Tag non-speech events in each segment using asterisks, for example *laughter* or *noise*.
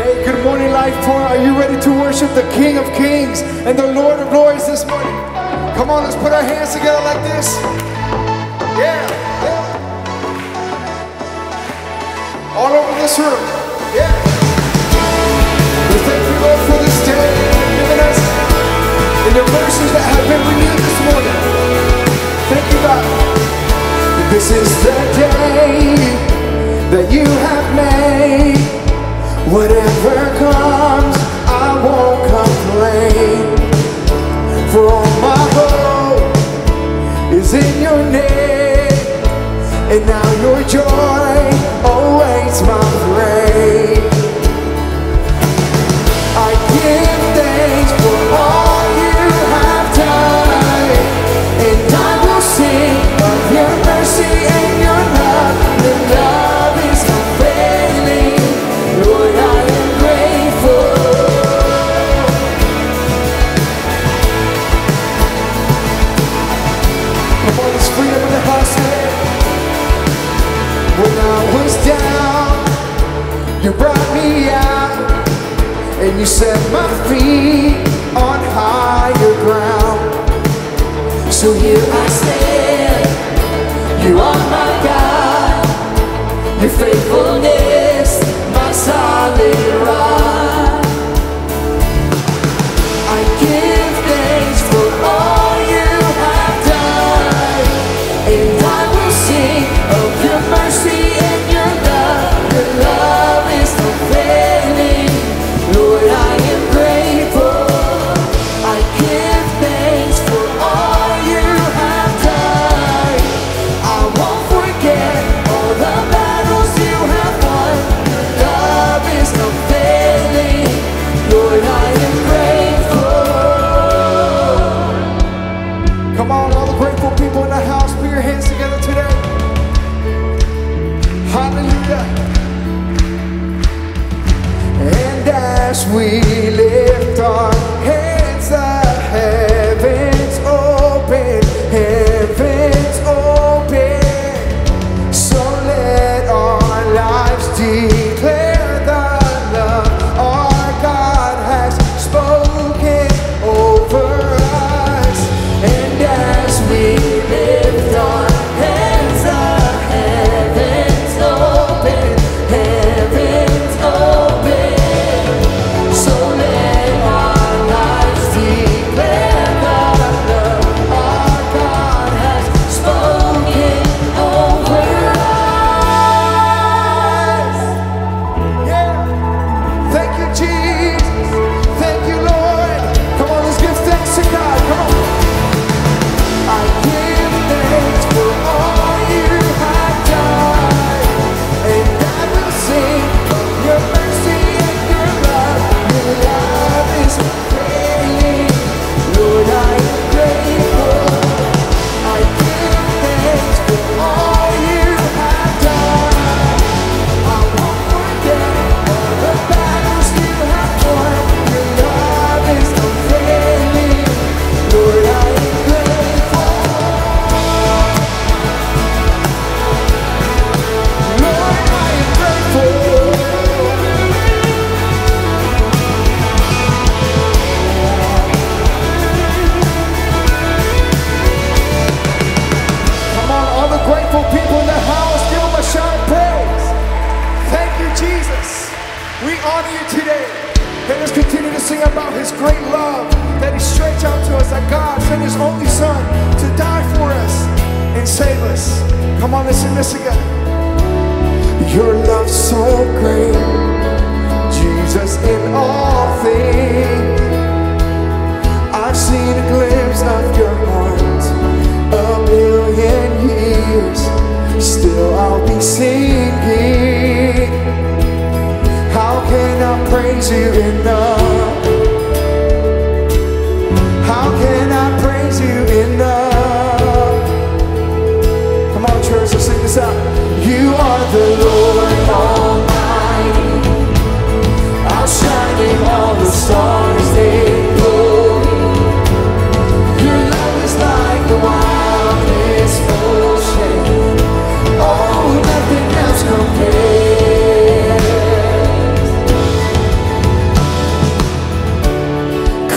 Hey, good morning, Life Tour. Are you ready to worship the King of Kings and the Lord of Lords this morning? Come on, let's put our hands together like this. Yeah. yeah. All over this room. Yeah. We thank you, Lord, for this day you've given us and the mercies that have been renewed this morning. Thank you, God. This is the day that you have made. Whatever comes, I won't complain. For all my hope is in your name. And now your joy awaits my brain. I give thanks. You set my feet on higher ground. So here I stand. You are.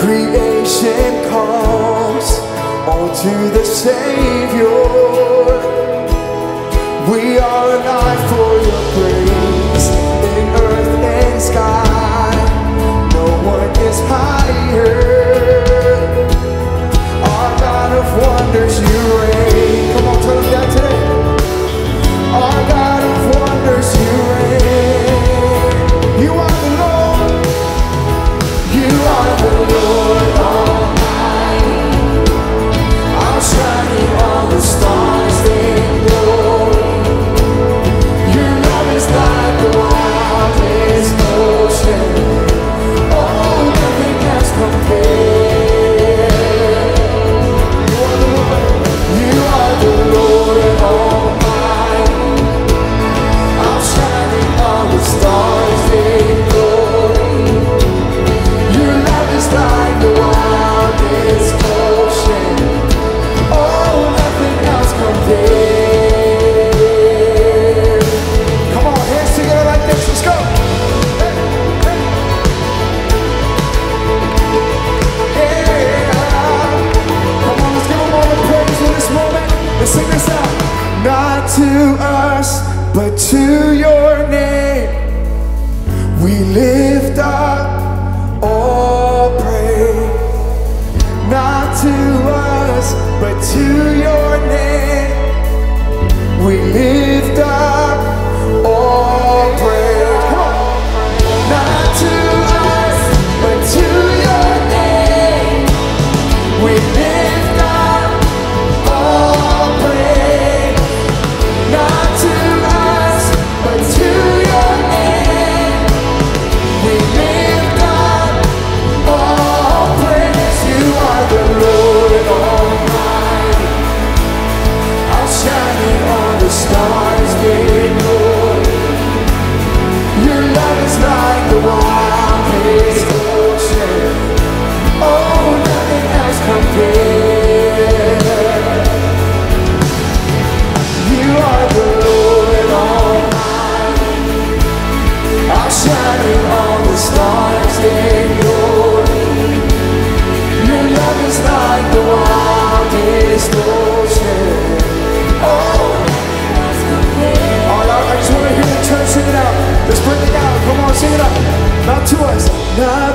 creation calls onto the Savior. We are alive for your praise in earth and sky. No one is higher.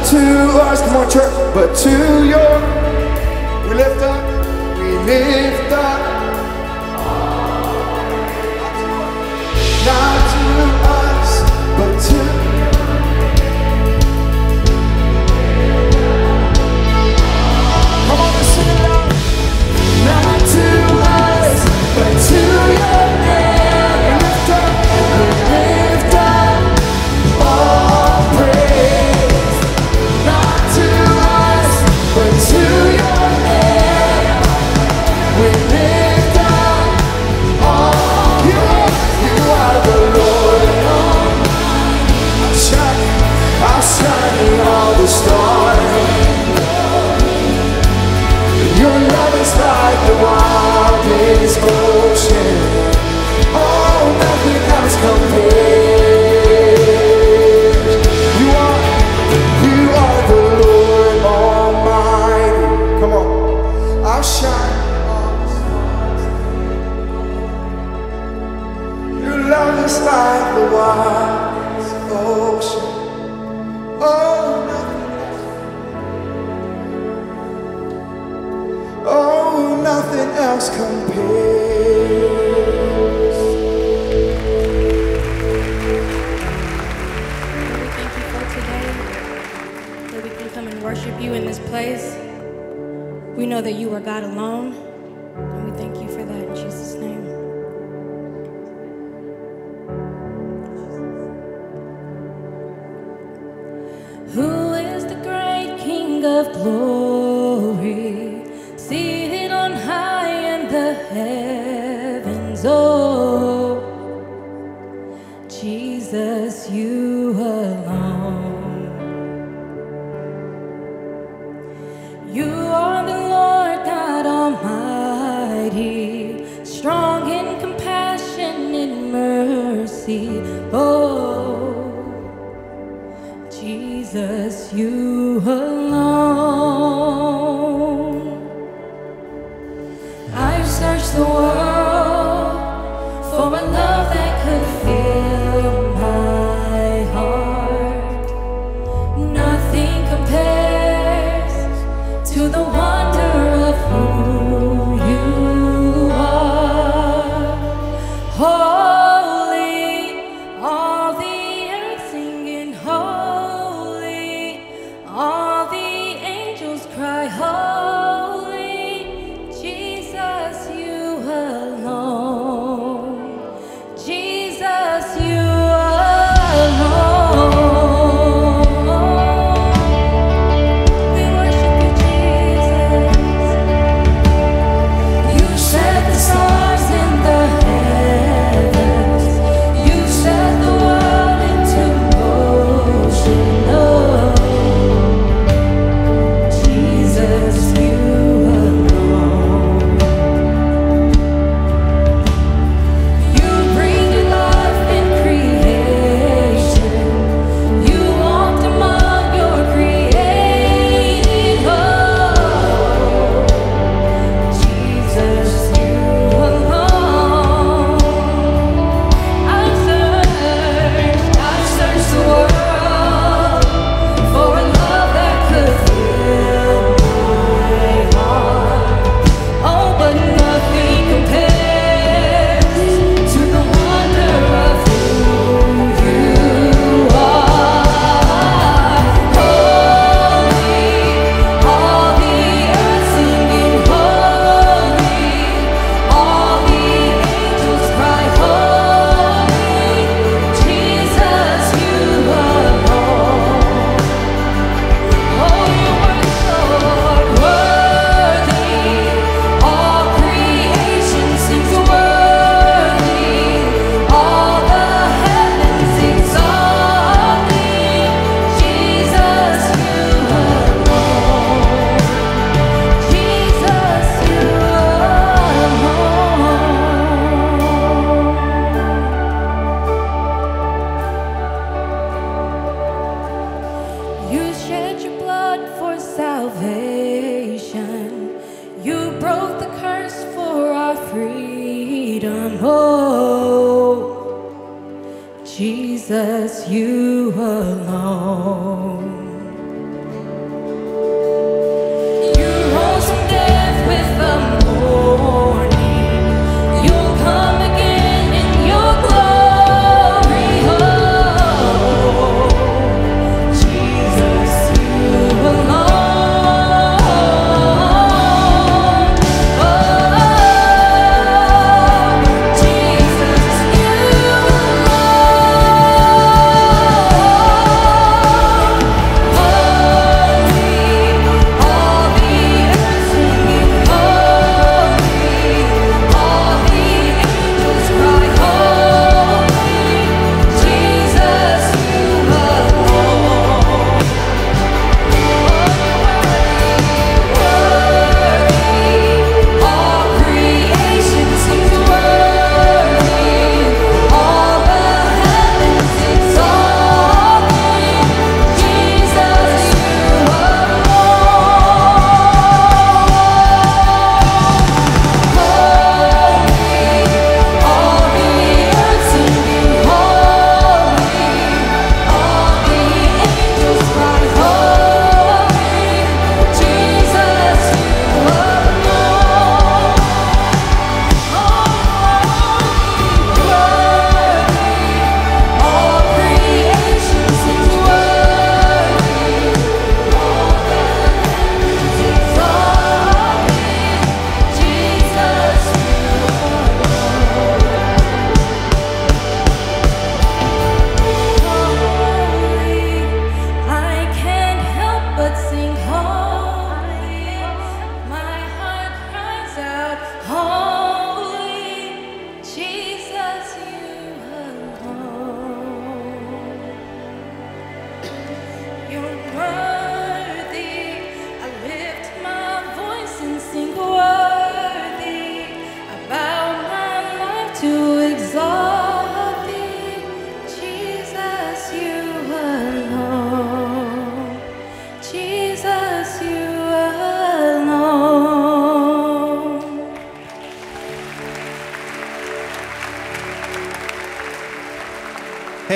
to us, come on church, but to your, we lift up, we lift Oh, Jesus, you. Are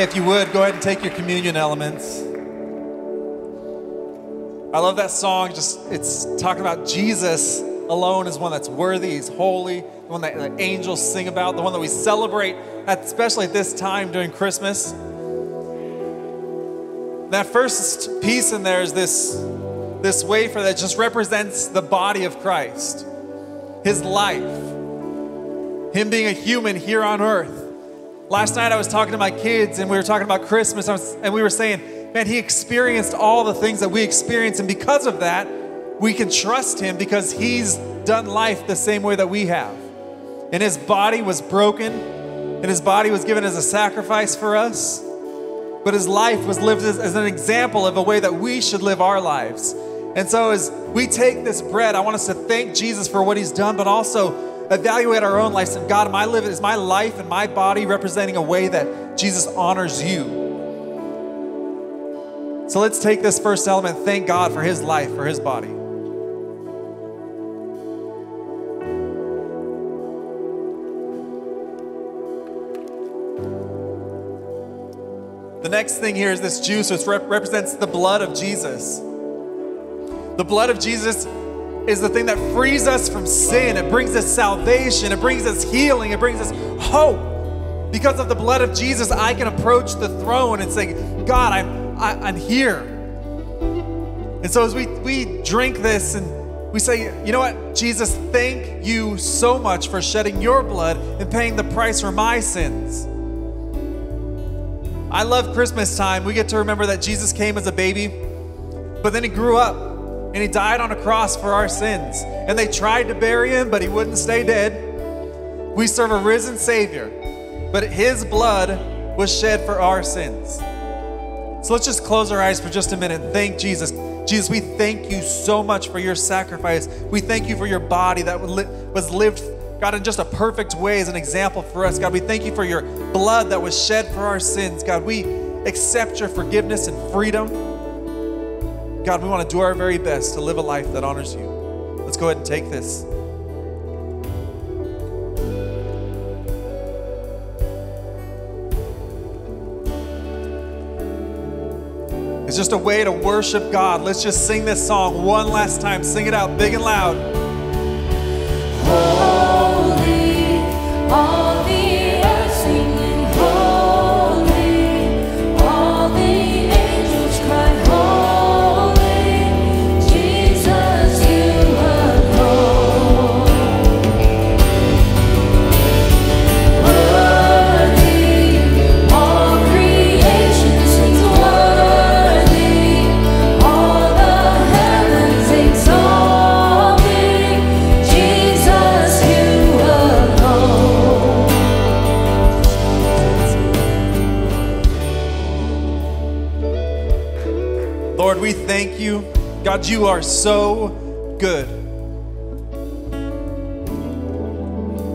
if you would, go ahead and take your communion elements. I love that song. Just it's talking about Jesus alone is one that's worthy, he's holy, the one that the angels sing about, the one that we celebrate, at, especially at this time during Christmas. That first piece in there is this, this wafer that just represents the body of Christ, his life, him being a human here on earth. Last night I was talking to my kids and we were talking about Christmas and we were saying, man, he experienced all the things that we experience. And because of that, we can trust him because he's done life the same way that we have. And his body was broken and his body was given as a sacrifice for us. But his life was lived as, as an example of a way that we should live our lives. And so, as we take this bread, I want us to thank Jesus for what he's done, but also evaluate our own lives. And God, am I living, is my life and my body representing a way that Jesus honors you? So let's take this first element, thank God for his life, for his body. Next thing here is this juice, which rep- represents the blood of Jesus. The blood of Jesus is the thing that frees us from sin. It brings us salvation. It brings us healing. It brings us hope. Because of the blood of Jesus, I can approach the throne and say, God, I'm, I, I'm here. And so as we, we drink this and we say, you know what, Jesus, thank you so much for shedding your blood and paying the price for my sins. I love Christmas time. We get to remember that Jesus came as a baby, but then he grew up and he died on a cross for our sins. And they tried to bury him, but he wouldn't stay dead. We serve a risen Savior, but his blood was shed for our sins. So let's just close our eyes for just a minute and thank Jesus. Jesus, we thank you so much for your sacrifice. We thank you for your body that was lived, God, in just a perfect way as an example for us. God, we thank you for your blood that was shed for our sins. God, we accept your forgiveness and freedom. God, we want to do our very best to live a life that honors you. Let's go ahead and take this. It's just a way to worship God. Let's just sing this song one last time. Sing it out big and loud. God, you are so good.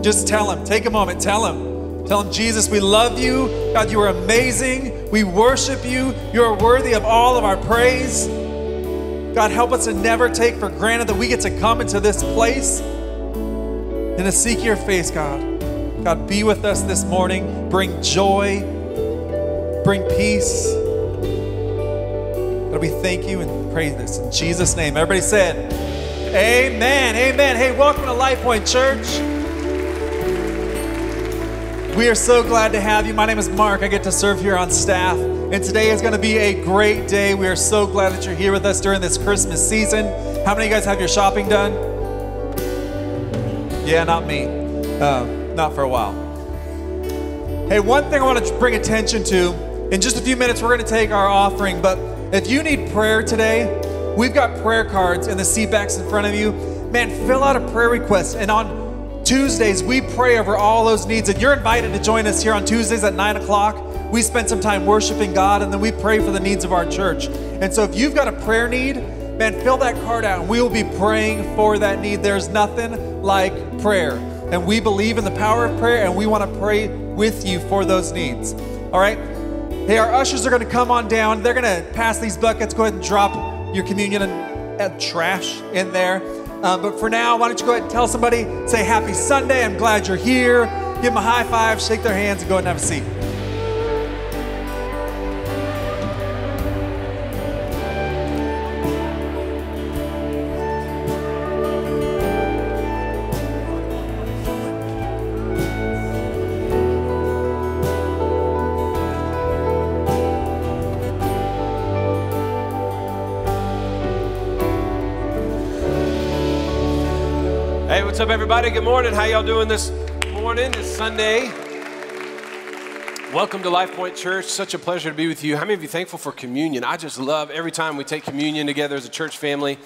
Just tell him, take a moment, tell him. Tell him, Jesus, we love you. God, you are amazing. We worship you. You are worthy of all of our praise. God, help us to never take for granted that we get to come into this place and to seek your face, God. God, be with us this morning. Bring joy, bring peace. God, we thank you and praise this in Jesus' name. Everybody said, Amen. Amen. Hey, welcome to Life Point Church. We are so glad to have you. My name is Mark. I get to serve here on staff. And today is going to be a great day. We are so glad that you're here with us during this Christmas season. How many of you guys have your shopping done? Yeah, not me. Uh, not for a while. Hey, one thing I want to bring attention to in just a few minutes, we're going to take our offering. But if you need prayer today, we've got prayer cards in the seat backs in front of you. Man, fill out a prayer request. And on Tuesdays, we pray over all those needs. And you're invited to join us here on Tuesdays at 9 o'clock. We spend some time worshiping God and then we pray for the needs of our church. And so if you've got a prayer need, man, fill that card out and we will be praying for that need. There's nothing like prayer. And we believe in the power of prayer and we want to pray with you for those needs. All right? Hey, our ushers are going to come on down. They're going to pass these buckets. Go ahead and drop your communion and, trash in there. Um, but for now, why don't you go ahead and tell somebody, say happy Sunday. I'm glad you're here. Give them a high five, shake their hands, and go ahead and have a seat. What's up, everybody? Good morning. How y'all doing this morning, It's Sunday? Welcome to Life Point Church. Such a pleasure to be with you. How many of you thankful for communion? I just love every time we take communion together as a church family.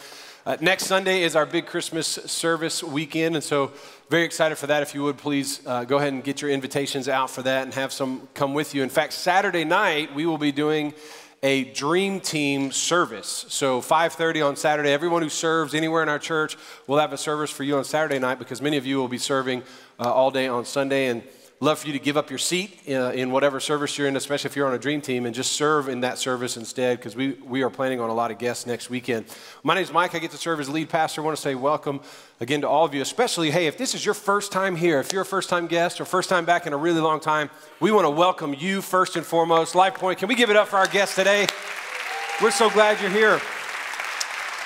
Uh, next Sunday is our big Christmas service weekend, and so very excited for that. If you would please uh, go ahead and get your invitations out for that and have some come with you. In fact, Saturday night we will be doing a dream team service. So 5:30 on Saturday, everyone who serves anywhere in our church will have a service for you on Saturday night because many of you will be serving uh, all day on Sunday and love for you to give up your seat uh, in whatever service you're in, especially if you're on a dream team, and just serve in that service instead because we, we are planning on a lot of guests next weekend. My name is Mike. I get to serve as lead pastor. I want to say welcome again to all of you, especially, hey, if this is your first time here, if you're a first time guest or first time back in a really long time, we want to welcome you first and foremost. Life Point, can we give it up for our guests today? We're so glad you're here.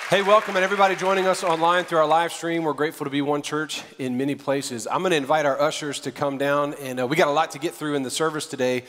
Hey, welcome and everybody joining us online through our live stream. We're grateful to be one church in many places. I'm going to invite our ushers to come down, and uh, we got a lot to get through in the service today.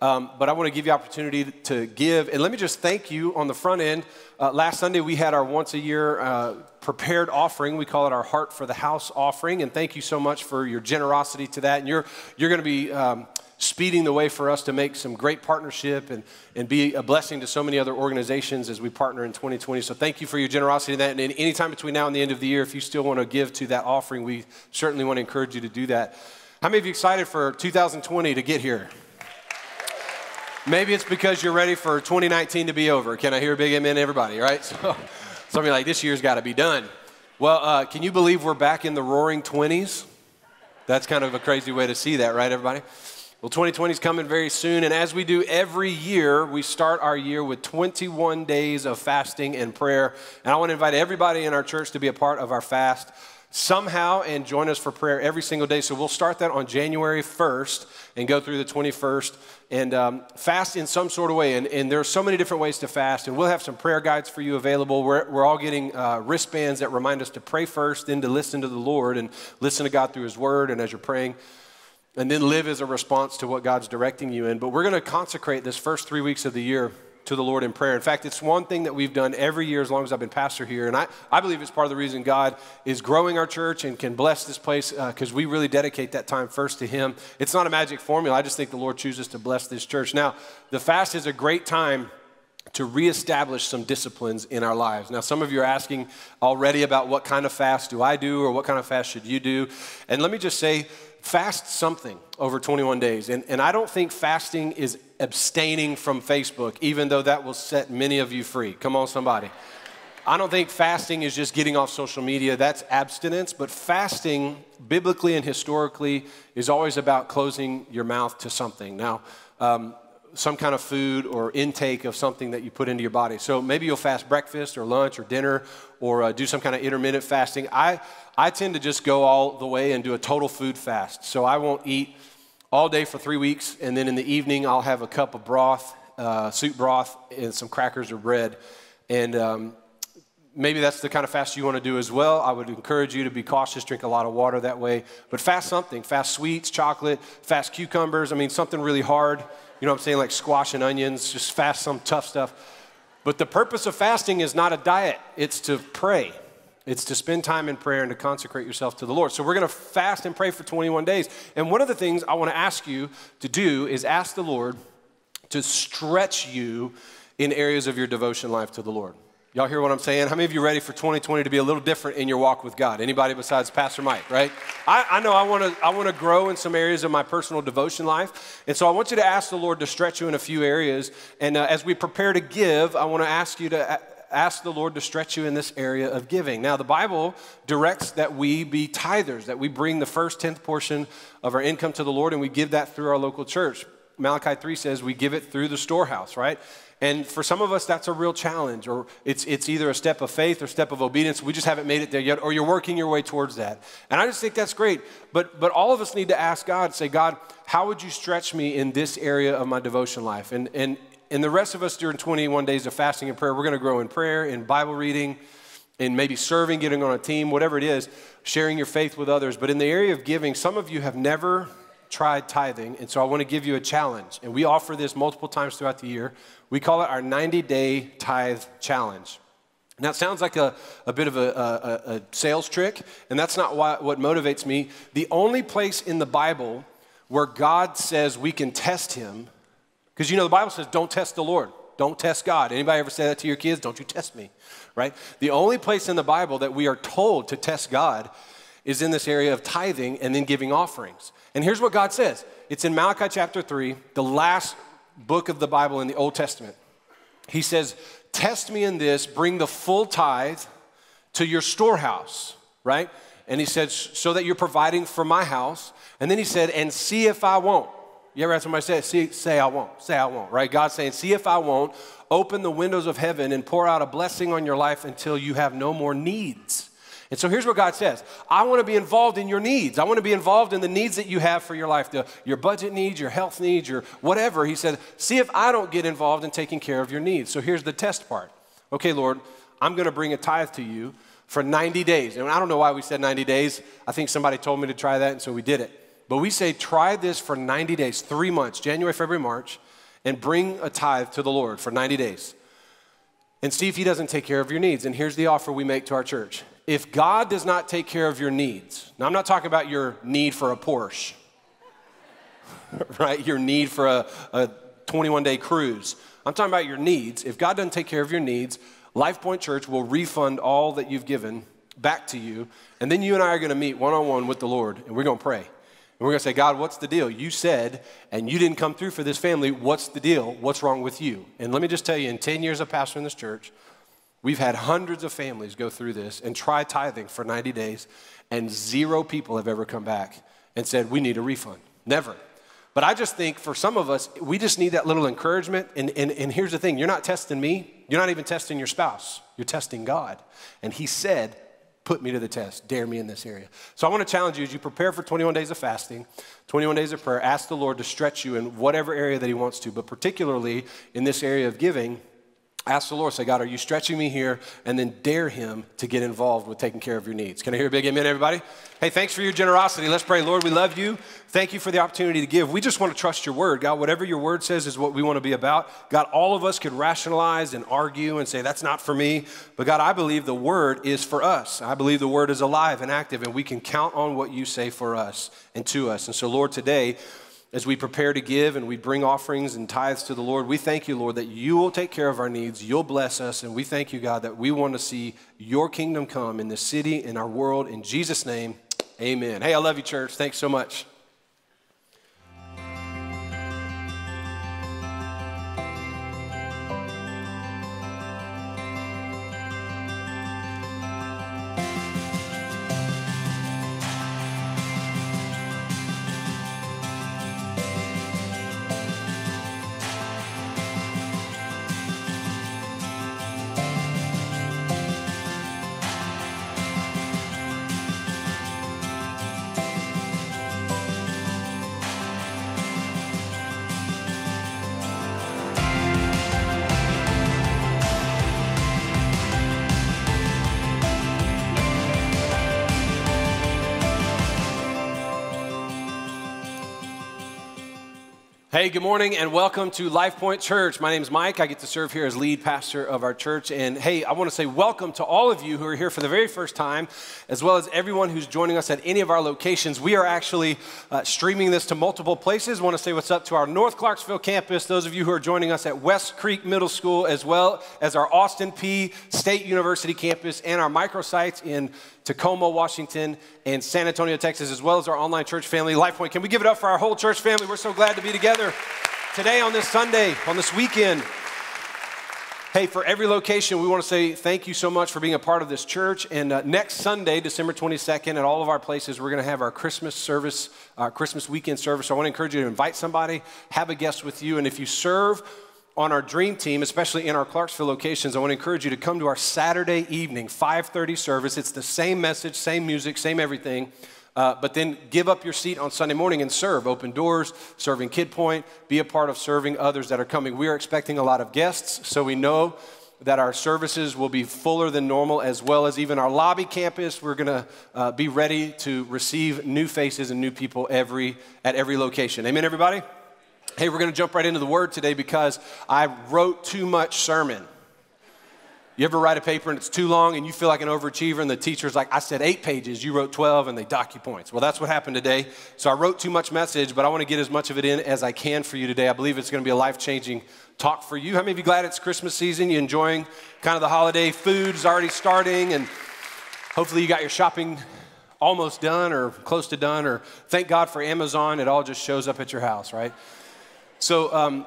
Um, but I want to give you opportunity to give. And let me just thank you on the front end. Uh, last Sunday, we had our once a year uh, prepared offering. We call it our Heart for the House offering. And thank you so much for your generosity to that. And you're, you're going to be. Um, speeding the way for us to make some great partnership and, and be a blessing to so many other organizations as we partner in 2020. So thank you for your generosity in that. And any time between now and the end of the year, if you still want to give to that offering, we certainly want to encourage you to do that. How many of you excited for 2020 to get here? Maybe it's because you're ready for 2019 to be over. Can I hear a big amen, everybody, right? *laughs* So some of you like, this year's got to be done. Well, uh, can you believe we're back in the roaring 20s? That's kind of a crazy way to see that, right, everybody? Well, 2020 is coming very soon, and as we do every year, we start our year with 21 days of fasting and prayer. And I want to invite everybody in our church to be a part of our fast somehow and join us for prayer every single day. So we'll start that on January 1st and go through the 21st and um, fast in some sort of way. And, and there are so many different ways to fast, and we'll have some prayer guides for you available. We're, we're all getting uh, wristbands that remind us to pray first, then to listen to the Lord and listen to God through His Word. And as you're praying, and then live as a response to what God's directing you in. But we're going to consecrate this first three weeks of the year to the Lord in prayer. In fact, it's one thing that we've done every year as long as I've been pastor here. And I, I believe it's part of the reason God is growing our church and can bless this place because uh, we really dedicate that time first to Him. It's not a magic formula. I just think the Lord chooses to bless this church. Now, the fast is a great time to reestablish some disciplines in our lives. Now, some of you are asking already about what kind of fast do I do or what kind of fast should you do. And let me just say, fast something over 21 days. And, and I don't think fasting is abstaining from Facebook, even though that will set many of you free. Come on, somebody. I don't think fasting is just getting off social media. That's abstinence. But fasting, biblically and historically, is always about closing your mouth to something. Now, um, some kind of food or intake of something that you put into your body. So maybe you'll fast breakfast or lunch or dinner or uh, do some kind of intermittent fasting. I, I tend to just go all the way and do a total food fast. So I won't eat all day for three weeks, and then in the evening, I'll have a cup of broth, uh, soup broth, and some crackers or bread. And um, maybe that's the kind of fast you want to do as well. I would encourage you to be cautious, drink a lot of water that way. But fast something, fast sweets, chocolate, fast cucumbers. I mean, something really hard. You know what I'm saying? Like squash and onions, just fast some tough stuff. But the purpose of fasting is not a diet, it's to pray. It's to spend time in prayer and to consecrate yourself to the Lord. So we're going to fast and pray for 21 days. And one of the things I want to ask you to do is ask the Lord to stretch you in areas of your devotion life to the Lord. Y'all hear what I'm saying? How many of you ready for 2020 to be a little different in your walk with God? Anybody besides Pastor Mike, right? I, I know I want to I want to grow in some areas of my personal devotion life, and so I want you to ask the Lord to stretch you in a few areas. And uh, as we prepare to give, I want to ask you to ask the Lord to stretch you in this area of giving. Now, the Bible directs that we be tithers, that we bring the first tenth portion of our income to the Lord, and we give that through our local church. Malachi 3 says we give it through the storehouse, right? And for some of us, that's a real challenge, or it's, it's either a step of faith or step of obedience. We just haven't made it there yet, or you're working your way towards that. And I just think that's great. But, but all of us need to ask God, say, God, how would you stretch me in this area of my devotion life? And, and, and the rest of us during 21 days of fasting and prayer, we're going to grow in prayer, in Bible reading, in maybe serving, getting on a team, whatever it is, sharing your faith with others. But in the area of giving, some of you have never tried tithing, and so I want to give you a challenge. And we offer this multiple times throughout the year. We call it our 90 day tithe challenge. Now, it sounds like a, a bit of a, a, a sales trick, and that's not why, what motivates me. The only place in the Bible where God says we can test Him because you know the Bible says, don't test the Lord. Don't test God. Anybody ever say that to your kids? Don't you test me, right? The only place in the Bible that we are told to test God is in this area of tithing and then giving offerings. And here's what God says it's in Malachi chapter 3, the last book of the Bible in the Old Testament. He says, Test me in this, bring the full tithe to your storehouse, right? And he said, So that you're providing for my house. And then he said, And see if I won't. You ever had somebody say, See, say I won't, say I won't, right? God's saying, see if I won't, open the windows of heaven and pour out a blessing on your life until you have no more needs. And so here's what God says I want to be involved in your needs. I want to be involved in the needs that you have for your life, the, your budget needs, your health needs, your whatever. He said, See if I don't get involved in taking care of your needs. So here's the test part. Okay, Lord, I'm going to bring a tithe to you for 90 days. And I don't know why we said 90 days. I think somebody told me to try that, and so we did it. But we say try this for 90 days, three months, January, February, March, and bring a tithe to the Lord for 90 days and see if He doesn't take care of your needs. And here's the offer we make to our church. If God does not take care of your needs, now I'm not talking about your need for a Porsche, *laughs* right? Your need for a, a 21 day cruise. I'm talking about your needs. If God doesn't take care of your needs, LifePoint Church will refund all that you've given back to you. And then you and I are going to meet one on one with the Lord and we're going to pray. And we're going to say, God, what's the deal? You said, and you didn't come through for this family. What's the deal? What's wrong with you? And let me just tell you, in 10 years of pastoring this church, we've had hundreds of families go through this and try tithing for 90 days, and zero people have ever come back and said, we need a refund. Never. But I just think for some of us, we just need that little encouragement. And, and, and here's the thing you're not testing me, you're not even testing your spouse, you're testing God. And He said, Put me to the test, dare me in this area. So I want to challenge you as you prepare for 21 days of fasting, 21 days of prayer, ask the Lord to stretch you in whatever area that He wants to, but particularly in this area of giving Ask the Lord, say, God, are you stretching me here? And then dare Him to get involved with taking care of your needs. Can I hear a big amen, everybody? Hey, thanks for your generosity. Let's pray. Lord, we love you. Thank you for the opportunity to give. We just want to trust your word. God, whatever your word says is what we want to be about. God, all of us could rationalize and argue and say, that's not for me. But God, I believe the word is for us. I believe the word is alive and active, and we can count on what you say for us and to us. And so, Lord, today, as we prepare to give and we bring offerings and tithes to the Lord, we thank you, Lord, that you will take care of our needs. You'll bless us. And we thank you, God, that we want to see your kingdom come in this city, in our world. In Jesus' name, amen. Hey, I love you, church. Thanks so much. Hey, good morning and welcome to Life Point Church. My name is Mike. I get to serve here as lead pastor of our church. And hey, I want to say welcome to all of you who are here for the very first time, as well as everyone who's joining us at any of our locations. We are actually uh, streaming this to multiple places. I want to say what's up to our North Clarksville campus, those of you who are joining us at West Creek Middle School, as well as our Austin Peay State University campus and our microsites in Tacoma, Washington, and San Antonio, Texas, as well as our online church family, LifePoint. Can we give it up for our whole church family? We're so glad to be together today on this Sunday, on this weekend. Hey, for every location, we want to say thank you so much for being a part of this church. And uh, next Sunday, December 22nd, at all of our places, we're going to have our Christmas service, our Christmas weekend service. So I want to encourage you to invite somebody, have a guest with you. And if you serve on our dream team, especially in our Clarksville locations, I want to encourage you to come to our Saturday evening 5:30 service. It's the same message, same music, same everything. Uh, but then give up your seat on Sunday morning and serve. Open doors, serving Kid Point, be a part of serving others that are coming. We are expecting a lot of guests, so we know that our services will be fuller than normal, as well as even our lobby campus. We're going to uh, be ready to receive new faces and new people every at every location. Amen, everybody. Hey, we're going to jump right into the word today because I wrote too much sermon. You ever write a paper and it's too long and you feel like an overachiever and the teacher's like, I said eight pages, you wrote 12 and they dock you points. Well, that's what happened today. So I wrote too much message, but I want to get as much of it in as I can for you today. I believe it's going to be a life changing talk for you. How many of you glad it's Christmas season? You enjoying kind of the holiday food's already starting and hopefully you got your shopping almost done or close to done or thank God for Amazon. It all just shows up at your house, right? So, um,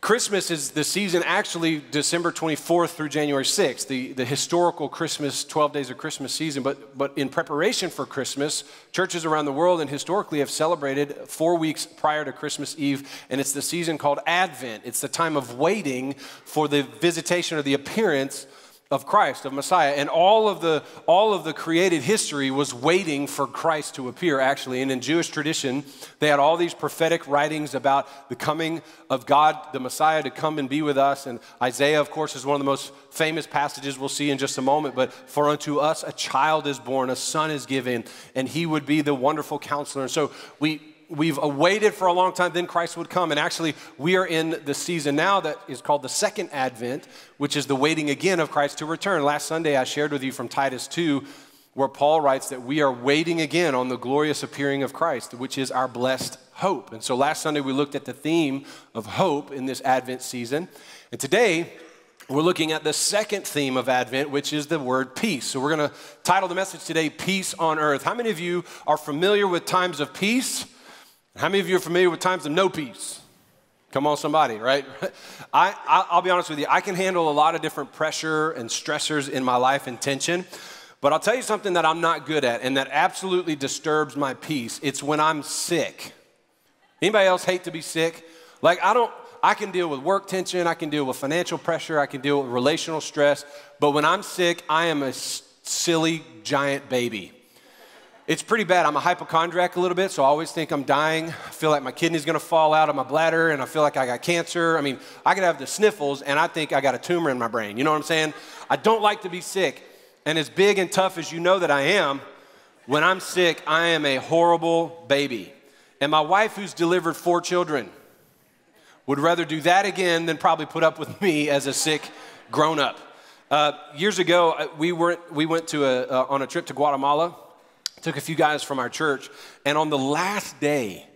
Christmas is the season actually December 24th through January 6th, the, the historical Christmas, 12 days of Christmas season. But, but in preparation for Christmas, churches around the world and historically have celebrated four weeks prior to Christmas Eve, and it's the season called Advent. It's the time of waiting for the visitation or the appearance of Christ, of Messiah. And all of the all of the created history was waiting for Christ to appear, actually. And in Jewish tradition, they had all these prophetic writings about the coming of God, the Messiah, to come and be with us. And Isaiah, of course, is one of the most famous passages we'll see in just a moment. But for unto us a child is born, a son is given, and he would be the wonderful counselor. And so we we've awaited for a long time, then Christ would come. And actually, we are in the season now that is called the second advent, which is the waiting again of Christ to return. Last Sunday, I shared with you from Titus 2, where Paul writes that we are waiting again on the glorious appearing of Christ, which is our blessed hope. And so last Sunday, we looked at the theme of hope in this Advent season. And today, we're looking at the second theme of Advent, which is the word peace. So we're going to title the message today, Peace on Earth. How many of you are familiar with times of peace? How many of you are familiar with times of no peace? Come on, somebody, right? *laughs* I, I, will be honest with you, I can handle a lot of different pressure and stressors in my life and tension, but I'll tell you something that I'm not good at and that absolutely disturbs my peace. It's when I'm sick. Anybody else hate to be sick? Like, I don't, I can deal with work tension, I can deal with financial pressure, I can deal with relational stress, but when I'm sick, I am a silly giant baby. It's pretty bad. I'm a hypochondriac a little bit, so I always think I'm dying. I feel like my kidney's gonna fall out of my bladder, and I feel like I got cancer. I mean, I could have the sniffles, and I think I got a tumor in my brain. You know what I'm saying? I don't like to be sick. And as big and tough as you know that I am, when I'm sick, I am a horrible baby. And my wife, who's delivered four children, would rather do that again than probably put up with *laughs* me as a sick grown up. Uh, years ago, uh, we, were, we went to a, uh, on a trip to Guatemala, took a few guys from our church, and on the last day,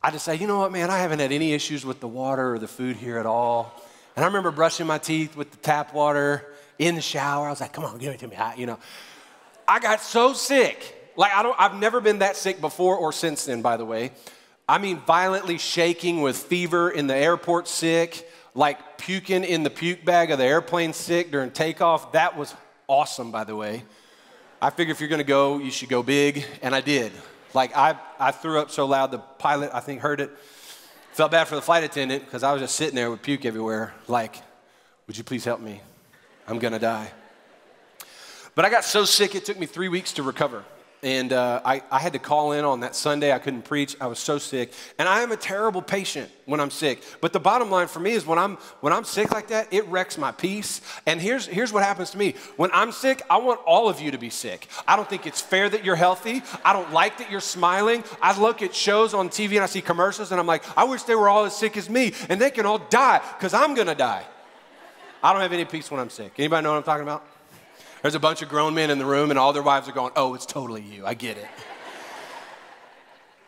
I just decided, you know what, man, I haven't had any issues with the water or the food here at all. And I remember brushing my teeth with the tap water in the shower. I was like, come on, give it to me hot, you know. I got so sick. Like I don't I've never been that sick before or since then, by the way. I mean violently shaking with fever in the airport sick, like puking in the puke bag of the airplane sick during takeoff. That was awesome, by the way. I figure if you're gonna go, you should go big, and I did. Like I, I threw up so loud the pilot I think heard it. Felt bad for the flight attendant because I was just sitting there with puke everywhere. Like, would you please help me? I'm gonna die. But I got so sick, it took me three weeks to recover. And uh, I, I had to call in on that Sunday. I couldn't preach. I was so sick. And I am a terrible patient when I'm sick. But the bottom line for me is when I'm, when I'm sick like that, it wrecks my peace. And here's, here's what happens to me when I'm sick, I want all of you to be sick. I don't think it's fair that you're healthy. I don't like that you're smiling. I look at shows on TV and I see commercials and I'm like, I wish they were all as sick as me and they can all die because I'm going to die. I don't have any peace when I'm sick. Anybody know what I'm talking about? There's a bunch of grown men in the room, and all their wives are going, Oh, it's totally you. I get it.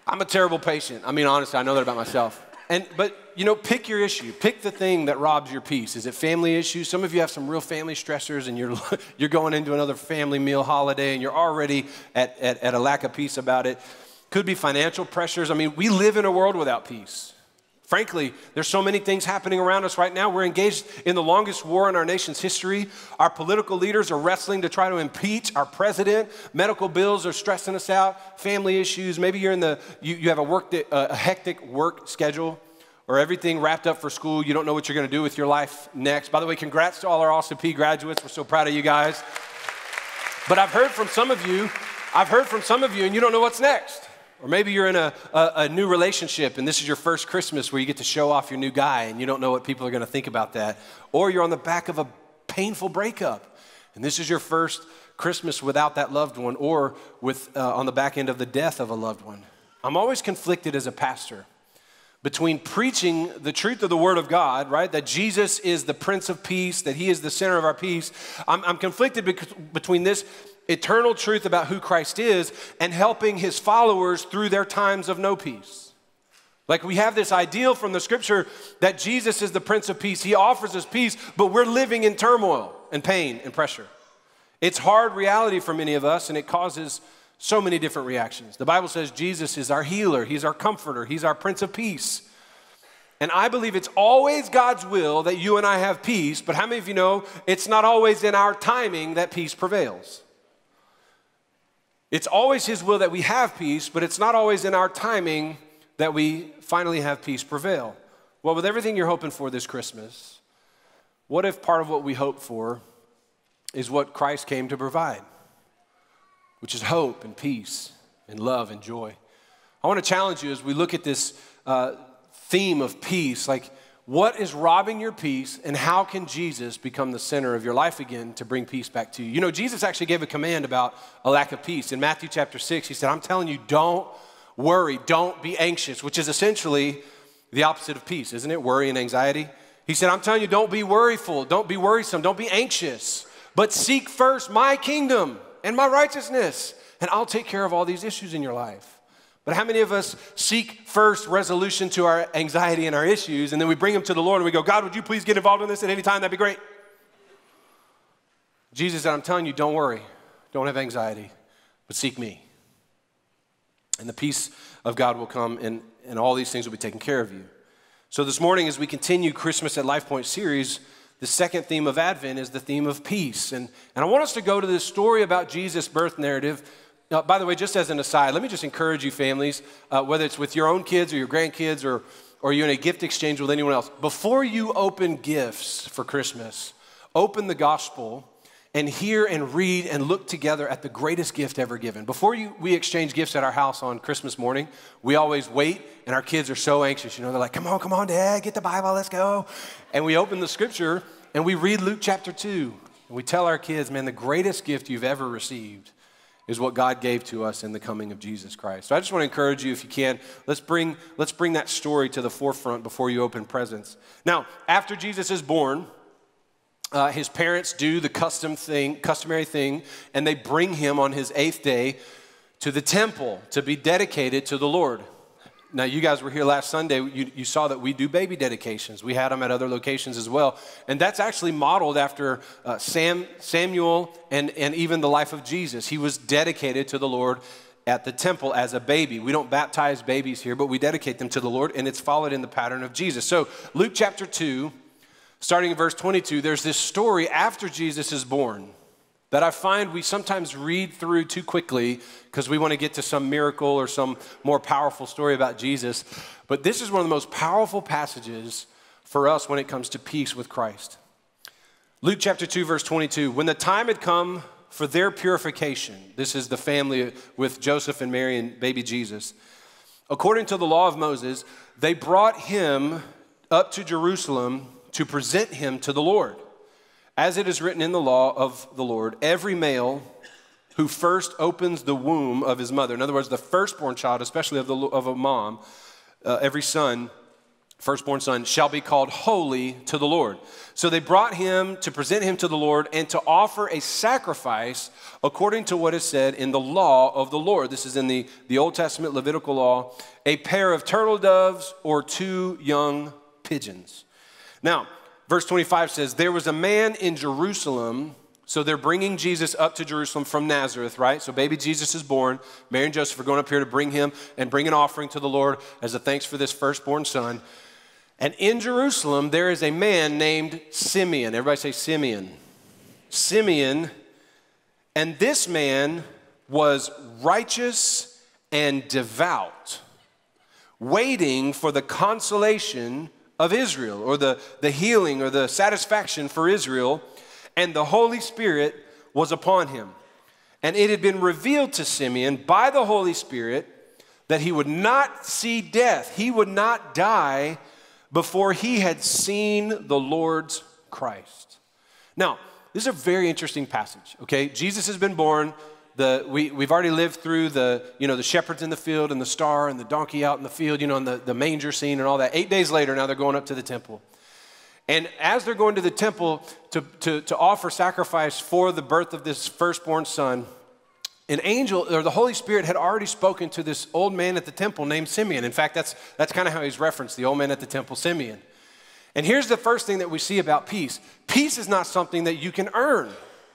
I'm a terrible patient. I mean, honestly, I know that about myself. And, but, you know, pick your issue. Pick the thing that robs your peace. Is it family issues? Some of you have some real family stressors, and you're, *laughs* you're going into another family meal holiday, and you're already at, at, at a lack of peace about it. Could be financial pressures. I mean, we live in a world without peace. Frankly, there's so many things happening around us right now. We're engaged in the longest war in our nation's history. Our political leaders are wrestling to try to impeach our president. Medical bills are stressing us out. Family issues. Maybe you're in the you, you have a work a hectic work schedule or everything wrapped up for school. You don't know what you're going to do with your life next. By the way, congrats to all our Austin Peay graduates. We're so proud of you guys. But I've heard from some of you, I've heard from some of you, and you don't know what's next. Or maybe you're in a, a, a, new relationship and this is your first Christmas where you get to show off your new guy and you don't know what people are going to think about that. Or you're on the back of a painful breakup and this is your first Christmas without that loved one or with, uh, on the back end of the death of a loved one. I'm always conflicted as a pastor between preaching the truth of the Word of God, right? That Jesus is the Prince of Peace, that He is the center of our peace. I'm, I'm conflicted bec- between this eternal truth about who Christ is and helping his followers through their times of no peace. Like we have this ideal from the scripture that Jesus is the Prince of Peace. He offers us peace, but we're living in turmoil and pain and pressure. It's hard reality for many of us, and it causes so many different reactions. The Bible says Jesus is our healer, He's our comforter, He's our Prince of Peace. And I believe it's always God's will that you and I have peace, but how many of you know it's not always in our timing that peace prevails? It's always His will that we have peace, but it's not always in our timing that we finally have peace prevail. Well, with everything you're hoping for this Christmas, what if part of what we hope for is what Christ came to provide, which is hope and peace and love and joy? I want to challenge you as we look at this uh, theme of peace, like, what is robbing your peace, and how can Jesus become the center of your life again to bring peace back to you? You know, Jesus actually gave a command about a lack of peace. In Matthew chapter 6, he said, I'm telling you, don't worry, don't be anxious, which is essentially the opposite of peace, isn't it? Worry and anxiety. He said, I'm telling you, don't be worryful, don't be worrisome, don't be anxious, but seek first my kingdom and my righteousness, and I'll take care of all these issues in your life. But how many of us seek first resolution to our anxiety and our issues, and then we bring them to the Lord and we go, God, would you please get involved in this at any time? That'd be great. Jesus said, I'm telling you, don't worry, don't have anxiety, but seek me. And the peace of God will come, and, and all these things will be taken care of you. So this morning, as we continue Christmas at LifePoint series, the second theme of Advent is the theme of peace. And, and I want us to go to this story about Jesus' birth narrative Now, by the way, just as an aside, let me just encourage you, families, uh, whether it's with your own kids or your grandkids or, or you're in a gift exchange with anyone else, before you open gifts for Christmas, open the gospel and hear and read and look together at the greatest gift ever given. Before you, we exchange gifts at our house on Christmas morning, we always wait, and our kids are so anxious. You know, they're like, come on, come on, Dad, get the Bible, let's go. And we open the scripture and we read Luke chapter 2. And we tell our kids, man, the greatest gift you've ever received is what God gave to us in the coming of Jesus Christ. So I just want to encourage you, if you can, let's bring, let's bring that story to the forefront before you open presents. Now, after Jesus is born, uh, his parents do the custom thing, customary thing, and they bring him on his eighth day to the temple to be dedicated to the Lord. Now, you guys were here last Sunday. You, you, saw that we do baby dedications. We had them at other locations as well. And that's actually modeled after uh, Sam, Samuel and, and even the life of Jesus. He was dedicated to the Lord at the temple as a baby. We don't baptize babies here, but we dedicate them to the Lord, and it's followed in the pattern of Jesus. So, Luke chapter 2, starting in verse 22, there's this story after Jesus is born that I find we sometimes read through too quickly because we want to get to some miracle or some more powerful story about Jesus. But this is one of the most powerful passages for us when it comes to peace with Christ. Luke chapter 2, verse 22 When the time had come for their purification, this is the family with Joseph and Mary and baby Jesus, according to the law of Moses, they brought him up to Jerusalem to present him to the Lord. As it is written in the law of the Lord, every male who first opens the womb of his mother, in other words, the firstborn child, especially of, the, of a mom, uh, every son, firstborn son, shall be called holy to the Lord. So they brought him to present him to the Lord and to offer a sacrifice according to what is said in the law of the Lord. This is in the, the Old Testament Levitical law a pair of turtle doves or two young pigeons. Now, verse 25 says, There was a man in Jerusalem. So they're bringing Jesus up to Jerusalem from Nazareth, right? So baby Jesus is born. Mary and Joseph are going up here to bring him and bring an offering to the Lord as a thanks for this firstborn son. And in Jerusalem, there is a man named Simeon. Everybody say Simeon. Simeon. And this man was righteous and devout, waiting for the consolation of Israel, or the, the healing or the satisfaction for Israel, and the Holy Spirit was upon him. And it had been revealed to Simeon by the Holy Spirit that he would not see death, he would not die before he had seen the Lord's Christ. Now, this is a very interesting passage, okay? Jesus has been born the, we, we've already lived through the, you know, the shepherds in the field and the star and the donkey out in the field, you know, and the, the manger scene and all that. Eight days later, now they're going up to the temple. And as they're going to the temple to, to, to offer sacrifice for the birth of this firstborn son, an angel or the Holy Spirit had already spoken to this old man at the temple named Simeon. In fact, that's, that's kind of how he's referenced the old man at the temple, Simeon. And here's the first thing that we see about peace peace is not something that you can earn.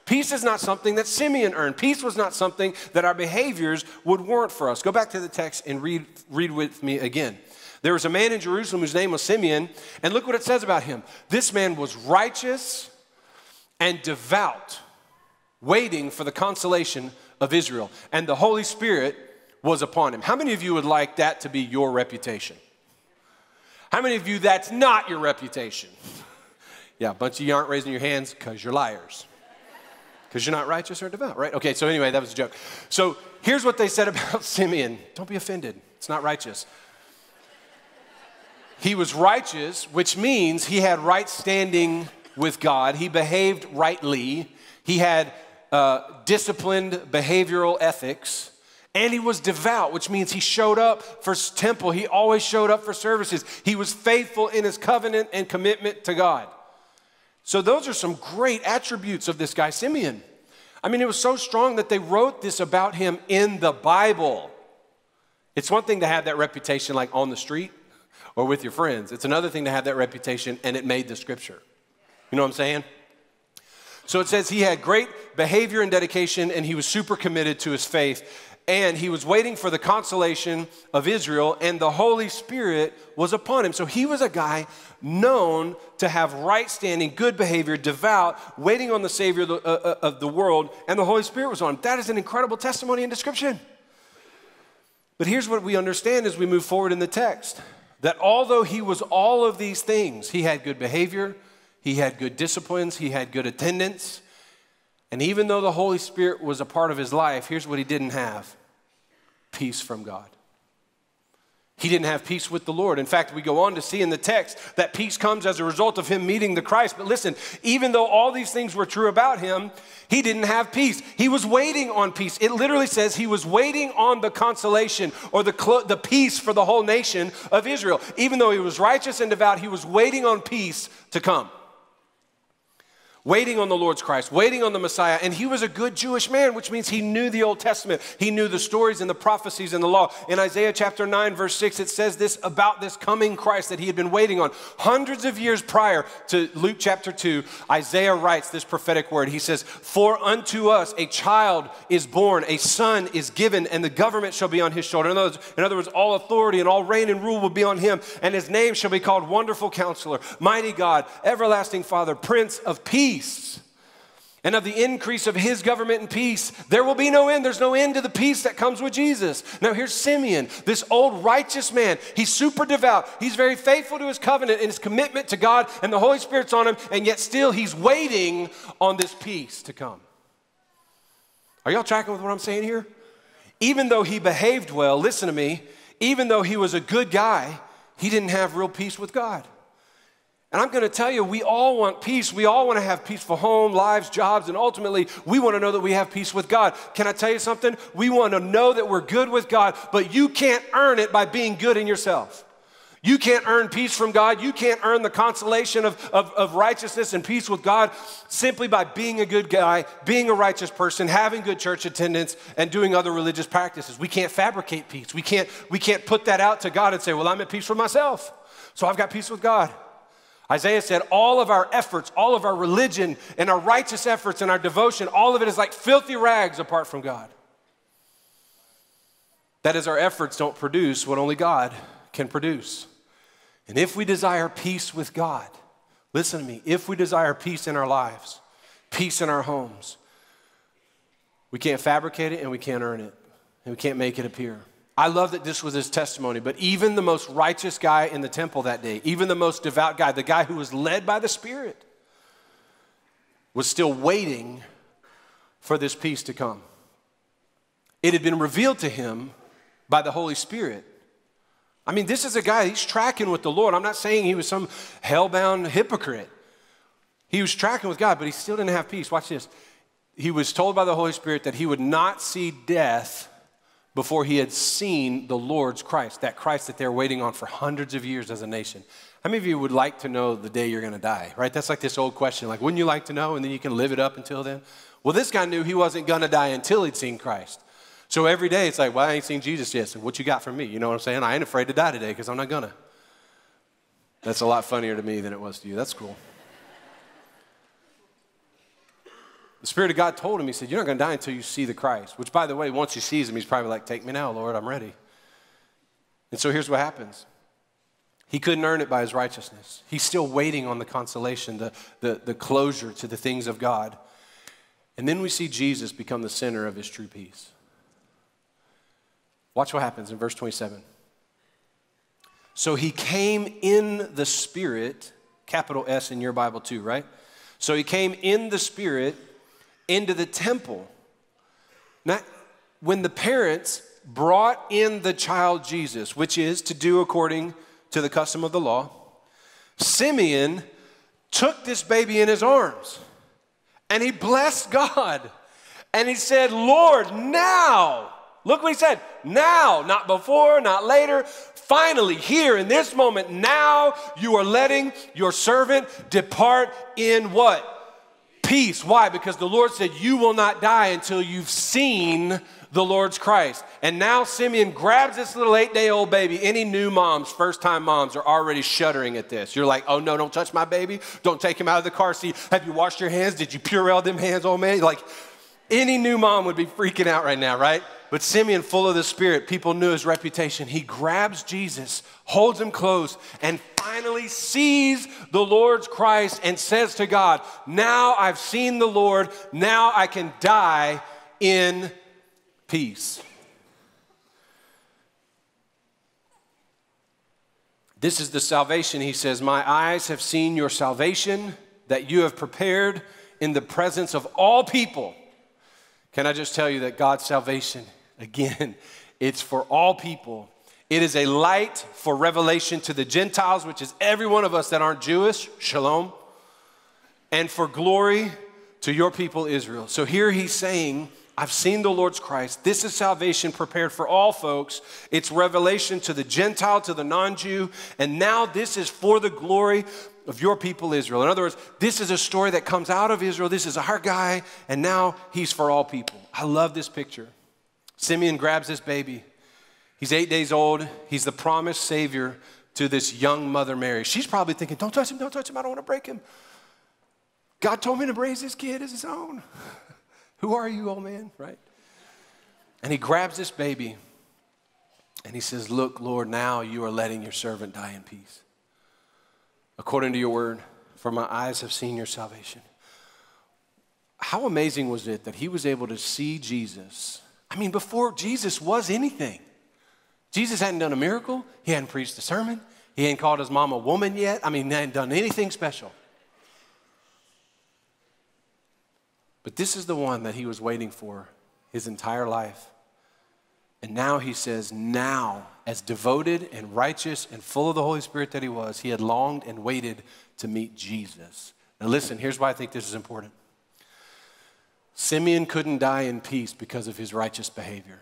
Peace is not something that Simeon earned. Peace was not something that our behaviors would warrant for us. Go back to the text and read, read with me again. There was a man in Jerusalem whose name was Simeon, and look what it says about him. This man was righteous and devout, waiting for the consolation of Israel, and the Holy Spirit was upon him. How many of you would like that to be your reputation? How many of you that's not your reputation? *laughs* Yeah, a bunch of you aren't raising your hands because you're liars because you're not righteous or devout, right? Okay, so anyway, that was a joke. So here's what they said *laughs* about Simeon. Don't be offended, it's not righteous. He was righteous, which means he had right standing with God. He behaved rightly. He had uh, disciplined behavioral ethics. And he was devout, which means he showed up for temple. He always showed up for services. He was faithful in his covenant and commitment to God. So, those are some great attributes of this guy, Simeon. I mean, it was so strong that they wrote this about him in the Bible. It's one thing to have that reputation like on the street or with your friends, it's another thing to have that reputation and it made the scripture. You know what I'm saying? So it says he had great behavior and dedication and he was super committed to his faith. And he was waiting for the consolation of Israel, and the Holy Spirit was upon him. So he was a guy known to have right standing, good behavior, devout, waiting on the Savior of the, uh, uh, of the world, and the Holy Spirit was on him. That is an incredible testimony and description. But here's what we understand as we move forward in the text that although he was all of these things, he had good behavior, he had good disciplines, he had good attendance, and even though the Holy Spirit was a part of his life, here's what he didn't have peace from God. He didn't have peace with the Lord. In fact, we go on to see in the text that peace comes as a result of him meeting the Christ. But listen, even though all these things were true about him, he didn't have peace. He was waiting on peace. It literally says he was waiting on the consolation or the, clo- the peace for the whole nation of Israel. Even though he was righteous and devout, he was waiting on peace to come waiting on the Lord's Christ, waiting on the Messiah. And he was a good Jewish man, which means he knew the Old Testament. He knew the stories and the prophecies and the law. In Isaiah chapter 9, verse 6, it says this about this coming Christ that he had been waiting on. Hundreds of years prior to Luke chapter 2, Isaiah writes this prophetic word. He says, For unto us a child is born, a son is given, and the government shall be on his shoulder. In other words, in other words all authority and all reign and rule will be on him, and his name shall be called Wonderful Counselor, Mighty God, Everlasting Father, Prince of Peace peace and of the increase of his government and peace. There will be no end. There's no end to the peace that comes with Jesus. Now, here's Simeon, this old righteous man. He's super devout. He's very faithful to his covenant and his commitment to God, and the Holy Spirit's on him, and yet still he's waiting on this peace to come. Are y'all tracking with what I'm saying here? Even though he behaved well, listen to me, even though he was a good guy, he didn't have real peace with God. And I'm going to tell you, we all want peace. We all want to have peaceful home, lives, jobs, and ultimately, we want to know that we have peace with God. Can I tell you something? We want to know that we're good with God, but you can't earn it by being good in yourself. You can't earn peace from God. You can't earn the consolation of, of, of, righteousness and peace with God simply by being a good guy, being a righteous person, having good church attendance, and doing other religious practices. We can't fabricate peace. We can't, we can't put that out to God and say, Well, I'm at peace with myself, so I've got peace with God. Isaiah said, All of our efforts, all of our religion, and our righteous efforts and our devotion, all of it is like filthy rags apart from God. That is, our efforts don't produce what only God can produce. And if we desire peace with God, listen to me, if we desire peace in our lives, peace in our homes, we can't fabricate it and we can't earn it, and we can't make it appear. I love that this was his testimony, but even the most righteous guy in the temple that day, even the most devout guy, the guy who was led by the Spirit, was still waiting for this peace to come. It had been revealed to him by the Holy Spirit. I mean, this is a guy, he's tracking with the Lord. I'm not saying he was some hell-bound hypocrite. He was tracking with God, but he still didn't have peace. Watch this. He was told by the Holy Spirit that he would not see death before he had seen the Lord's Christ, that Christ that they're waiting on for hundreds of years as a nation. How many of you would like to know the day you're going to die, right? That's like this old question, like, wouldn't you like to know? And then you can live it up until then. Well, this guy knew he wasn't going to die until he'd seen Christ. So every day it's like, well, I ain't seen Jesus yet. So what you got for me? You know what I'm saying? I ain't afraid to die today because I'm not going to. That's a lot funnier to me than it was to you. That's cool. The Spirit of God told him, He said, You're not going to die until you see the Christ. Which, by the way, once he sees him, he's probably like, Take me now, Lord, I'm ready. And so here's what happens He couldn't earn it by his righteousness. He's still waiting on the consolation, the, the, the closure to the things of God. And then we see Jesus become the center of his true peace. Watch what happens in verse 27. So he came in the Spirit, capital S in your Bible too, right? So he came in the Spirit into the temple. Now, when the parents brought in the child Jesus, which is to do according to the custom of the law, Simeon took this baby in his arms and he blessed God. And he said, Lord, now, look what he said, now, not before, not later, finally, here in this moment, now you are letting your servant depart in what? Peace. Why? Because the Lord said, You will not die until you've seen the Lord's Christ. And now Simeon grabs this little eight day old baby. Any new moms, first time moms, are already shuddering at this. You're like, Oh no, don't touch my baby. Don't take him out of the car seat. Have you washed your hands? Did you Purell them hands, old man? Like, any new mom would be freaking out right now, right? But Simeon, full of the Spirit, people knew his reputation. He grabs Jesus, holds him close, and finally sees the Lord's Christ and says to God, Now I've seen the Lord, now I can die in peace. This is the salvation, he says. My eyes have seen your salvation that you have prepared in the presence of all people. Can I just tell you that God's salvation, *laughs* again, it's for all people. It is a light for revelation to the Gentiles, which is every one of us that aren't Jewish, shalom, and for glory to your people Israel. So here he's saying, I've seen the Lord's Christ. This is salvation prepared for all folks. It's revelation to the Gentile, to the non Jew. And now this is for the glory of your people Israel. In other words, this is a story that comes out of Israel. This is our guy, and now he's for all people. I love this picture. Simeon grabs this baby. He's eight days old. He's the promised Savior to this young mother, Mary. She's probably thinking, Don't touch him, don't touch him, I don't want to break him. God told me to raise this kid as his own. *laughs* Who are you, old man? Right? And he grabs this baby and he says, Look, Lord, now you are letting your servant die in peace. According to your word, for my eyes have seen your salvation. How amazing was it that he was able to see Jesus? I mean, before Jesus was anything, Jesus hadn't done a miracle, he hadn't preached a sermon, he hadn't called his mom a woman yet. I mean, he hadn't done anything special. But this is the one that he was waiting for his entire life. And now he says, now, as devoted and righteous and full of the Holy Spirit that he was, he had longed and waited to meet Jesus. Now, listen, here's why I think this is important. Simeon couldn't die in peace because of his righteous behavior.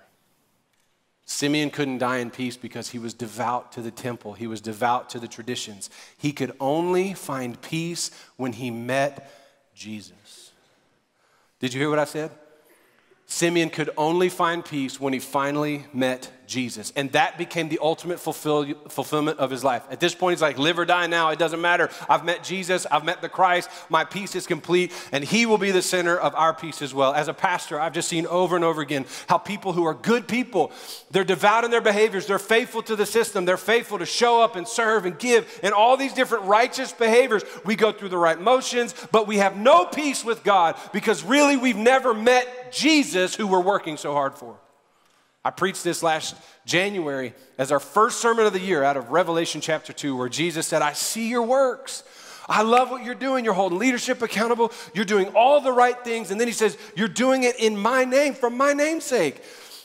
Simeon couldn't die in peace because he was devout to the temple, he was devout to the traditions. He could only find peace when he met Jesus. Did you hear what I said? Simeon could only find peace when he finally met Jesus. And that became the ultimate fulfill, fulfillment of his life. At this point, he's like, live or die now, it doesn't matter. I've met Jesus, I've met the Christ, my peace is complete, and he will be the center of our peace as well. As a pastor, I've just seen over and over again how people who are good people, they're devout in their behaviors, they're faithful to the system, they're faithful to show up and serve and give, and all these different righteous behaviors. We go through the right motions, but we have no peace with God because really we've never met Jesus who we're working so hard for. I preached this last January as our first sermon of the year out of Revelation chapter 2, where Jesus said, I see your works. I love what you're doing. You're holding leadership accountable. You're doing all the right things. And then he says, You're doing it in my name, for my name's sake.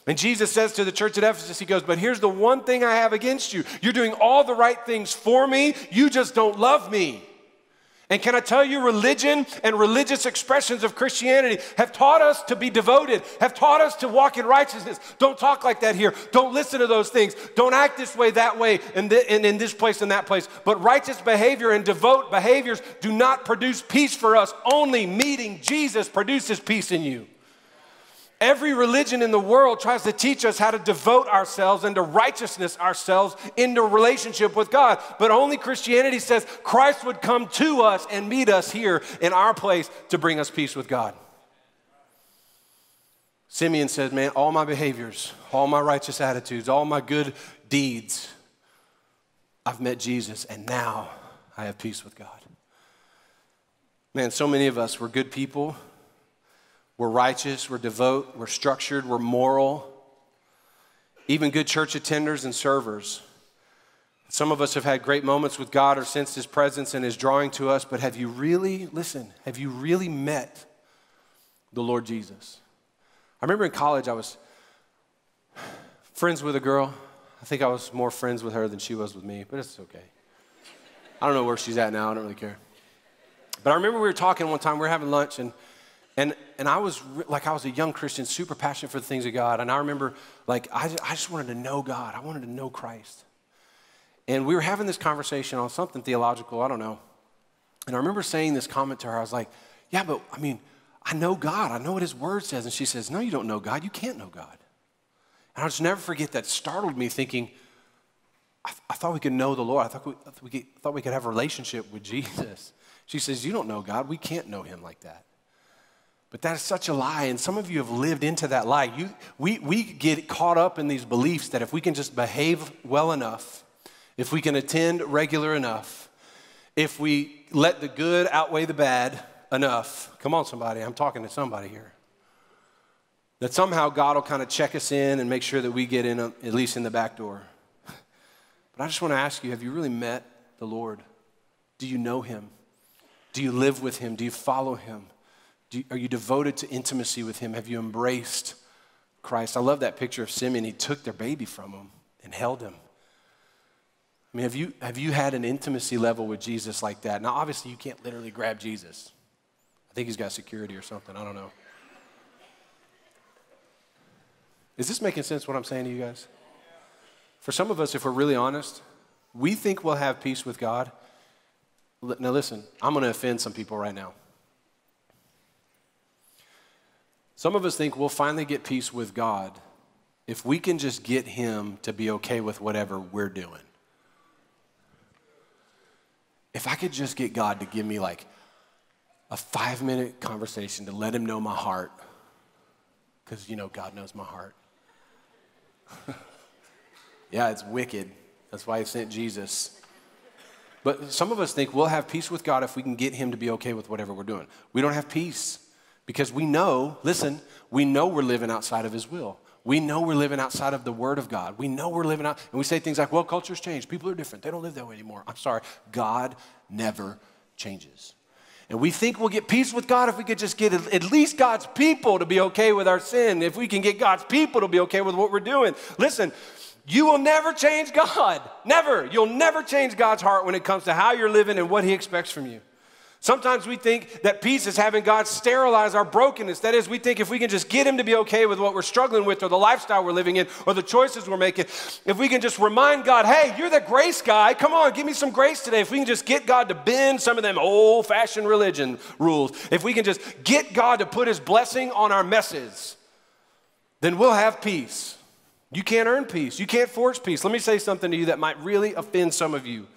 And Jesus says to the church at Ephesus, He goes, But here's the one thing I have against you. You're doing all the right things for me, you just don't love me. And can I tell you, religion and religious expressions of Christianity have taught us to be devoted, have taught us to walk in righteousness. Don't talk like that here. Don't listen to those things. Don't act this way, that way, and, in this place and that place. But righteous behavior and devout behaviors do not produce peace for us. Only meeting Jesus produces peace in you. Every religion in the world tries to teach us how to devote ourselves into righteousness ourselves into relationship with God. But only Christianity says Christ would come to us and meet us here in our place to bring us peace with God. Simeon says, Man, all my behaviors, all my righteous attitudes, all my good deeds, I've met Jesus, and now I have peace with God. Man, so many of us, we're good people. We're righteous, we're devout, we're structured, we're moral. Even good church attenders and servers. Some of us have had great moments with God or sensed His presence and His drawing to us, but have you really, listen, have you really met the Lord Jesus? I remember in college I was friends with a girl. I think I was more friends with her than she was with me, but it's okay. I don't know where she's at now, I don't really care. But I remember we were talking one time, we were having lunch, and and, and I was like, I was a young Christian, super passionate for the things of God. And I remember, like, I, I just wanted to know God. I wanted to know Christ. And we were having this conversation on something theological, I don't know. And I remember saying this comment to her. I was like, yeah, but I mean, I know God. I know what His Word says. And she says, no, you don't know God. You can't know God. And I'll just never forget that startled me thinking, I, th- I thought we could know the Lord. I thought we, I thought we could have a relationship with Jesus. She says, you don't know God. We can't know Him like that. But that is such a lie, and some of you have lived into that lie. You, we, we get caught up in these beliefs that if we can just behave well enough, if we can attend regular enough, if we let the good outweigh the bad enough, come on, somebody, I'm talking to somebody here, that somehow God will kind of check us in and make sure that we get in, at least in the back door. But I just want to ask you have you really met the Lord? Do you know Him? Do you live with Him? Do you follow Him? Do are you devoted to intimacy with Him? Have you embraced Christ? I love that picture of Simeon. He took their baby from him and held him. I mean, have you, have you had an intimacy level with Jesus like that? Now, obviously, you can't literally grab Jesus. I think he's got security or something. I don't know. Is this making sense what I'm saying to you guys? For some of us, if we're really honest, we think we'll have peace with God. Now, listen, I'm going to offend some people right now. Some of us think we'll finally get peace with God if we can just get Him to be okay with whatever we're doing. If I could just get God to give me like a five minute conversation to let Him know my heart, because, you know, God knows my heart. *laughs* yeah, it's wicked. That's why He sent Jesus. But some of us think we'll have peace with God if we can get Him to be okay with whatever we're doing. We don't have peace because we know, listen, we know we're living outside of His will. We know we're living outside of the Word of God. We know we're living out, and we say things like, well, culture's changed. People are different. They don't live that way anymore. I'm sorry. God never changes. And we think we'll get peace with God if we could just get at least God's people to be okay with our sin. If we can get God's people to be okay with what we're doing. Listen, you will never change God. Never. You'll never change God's heart when it comes to how you're living and what He expects from you. Sometimes we think that peace is having God sterilize our brokenness. That is, we think if we can just get Him to be okay with what we're struggling with, or the lifestyle we're living in, or the choices we're making, if we can just remind God, hey, you're the grace guy, come on, give me some grace today. If we can just get God to bend some of them old fashioned religion rules, if we can just get God to put His blessing on our messes, then we'll have peace. You can't earn peace, you can't force peace. Let me say something to you that might really offend some of you.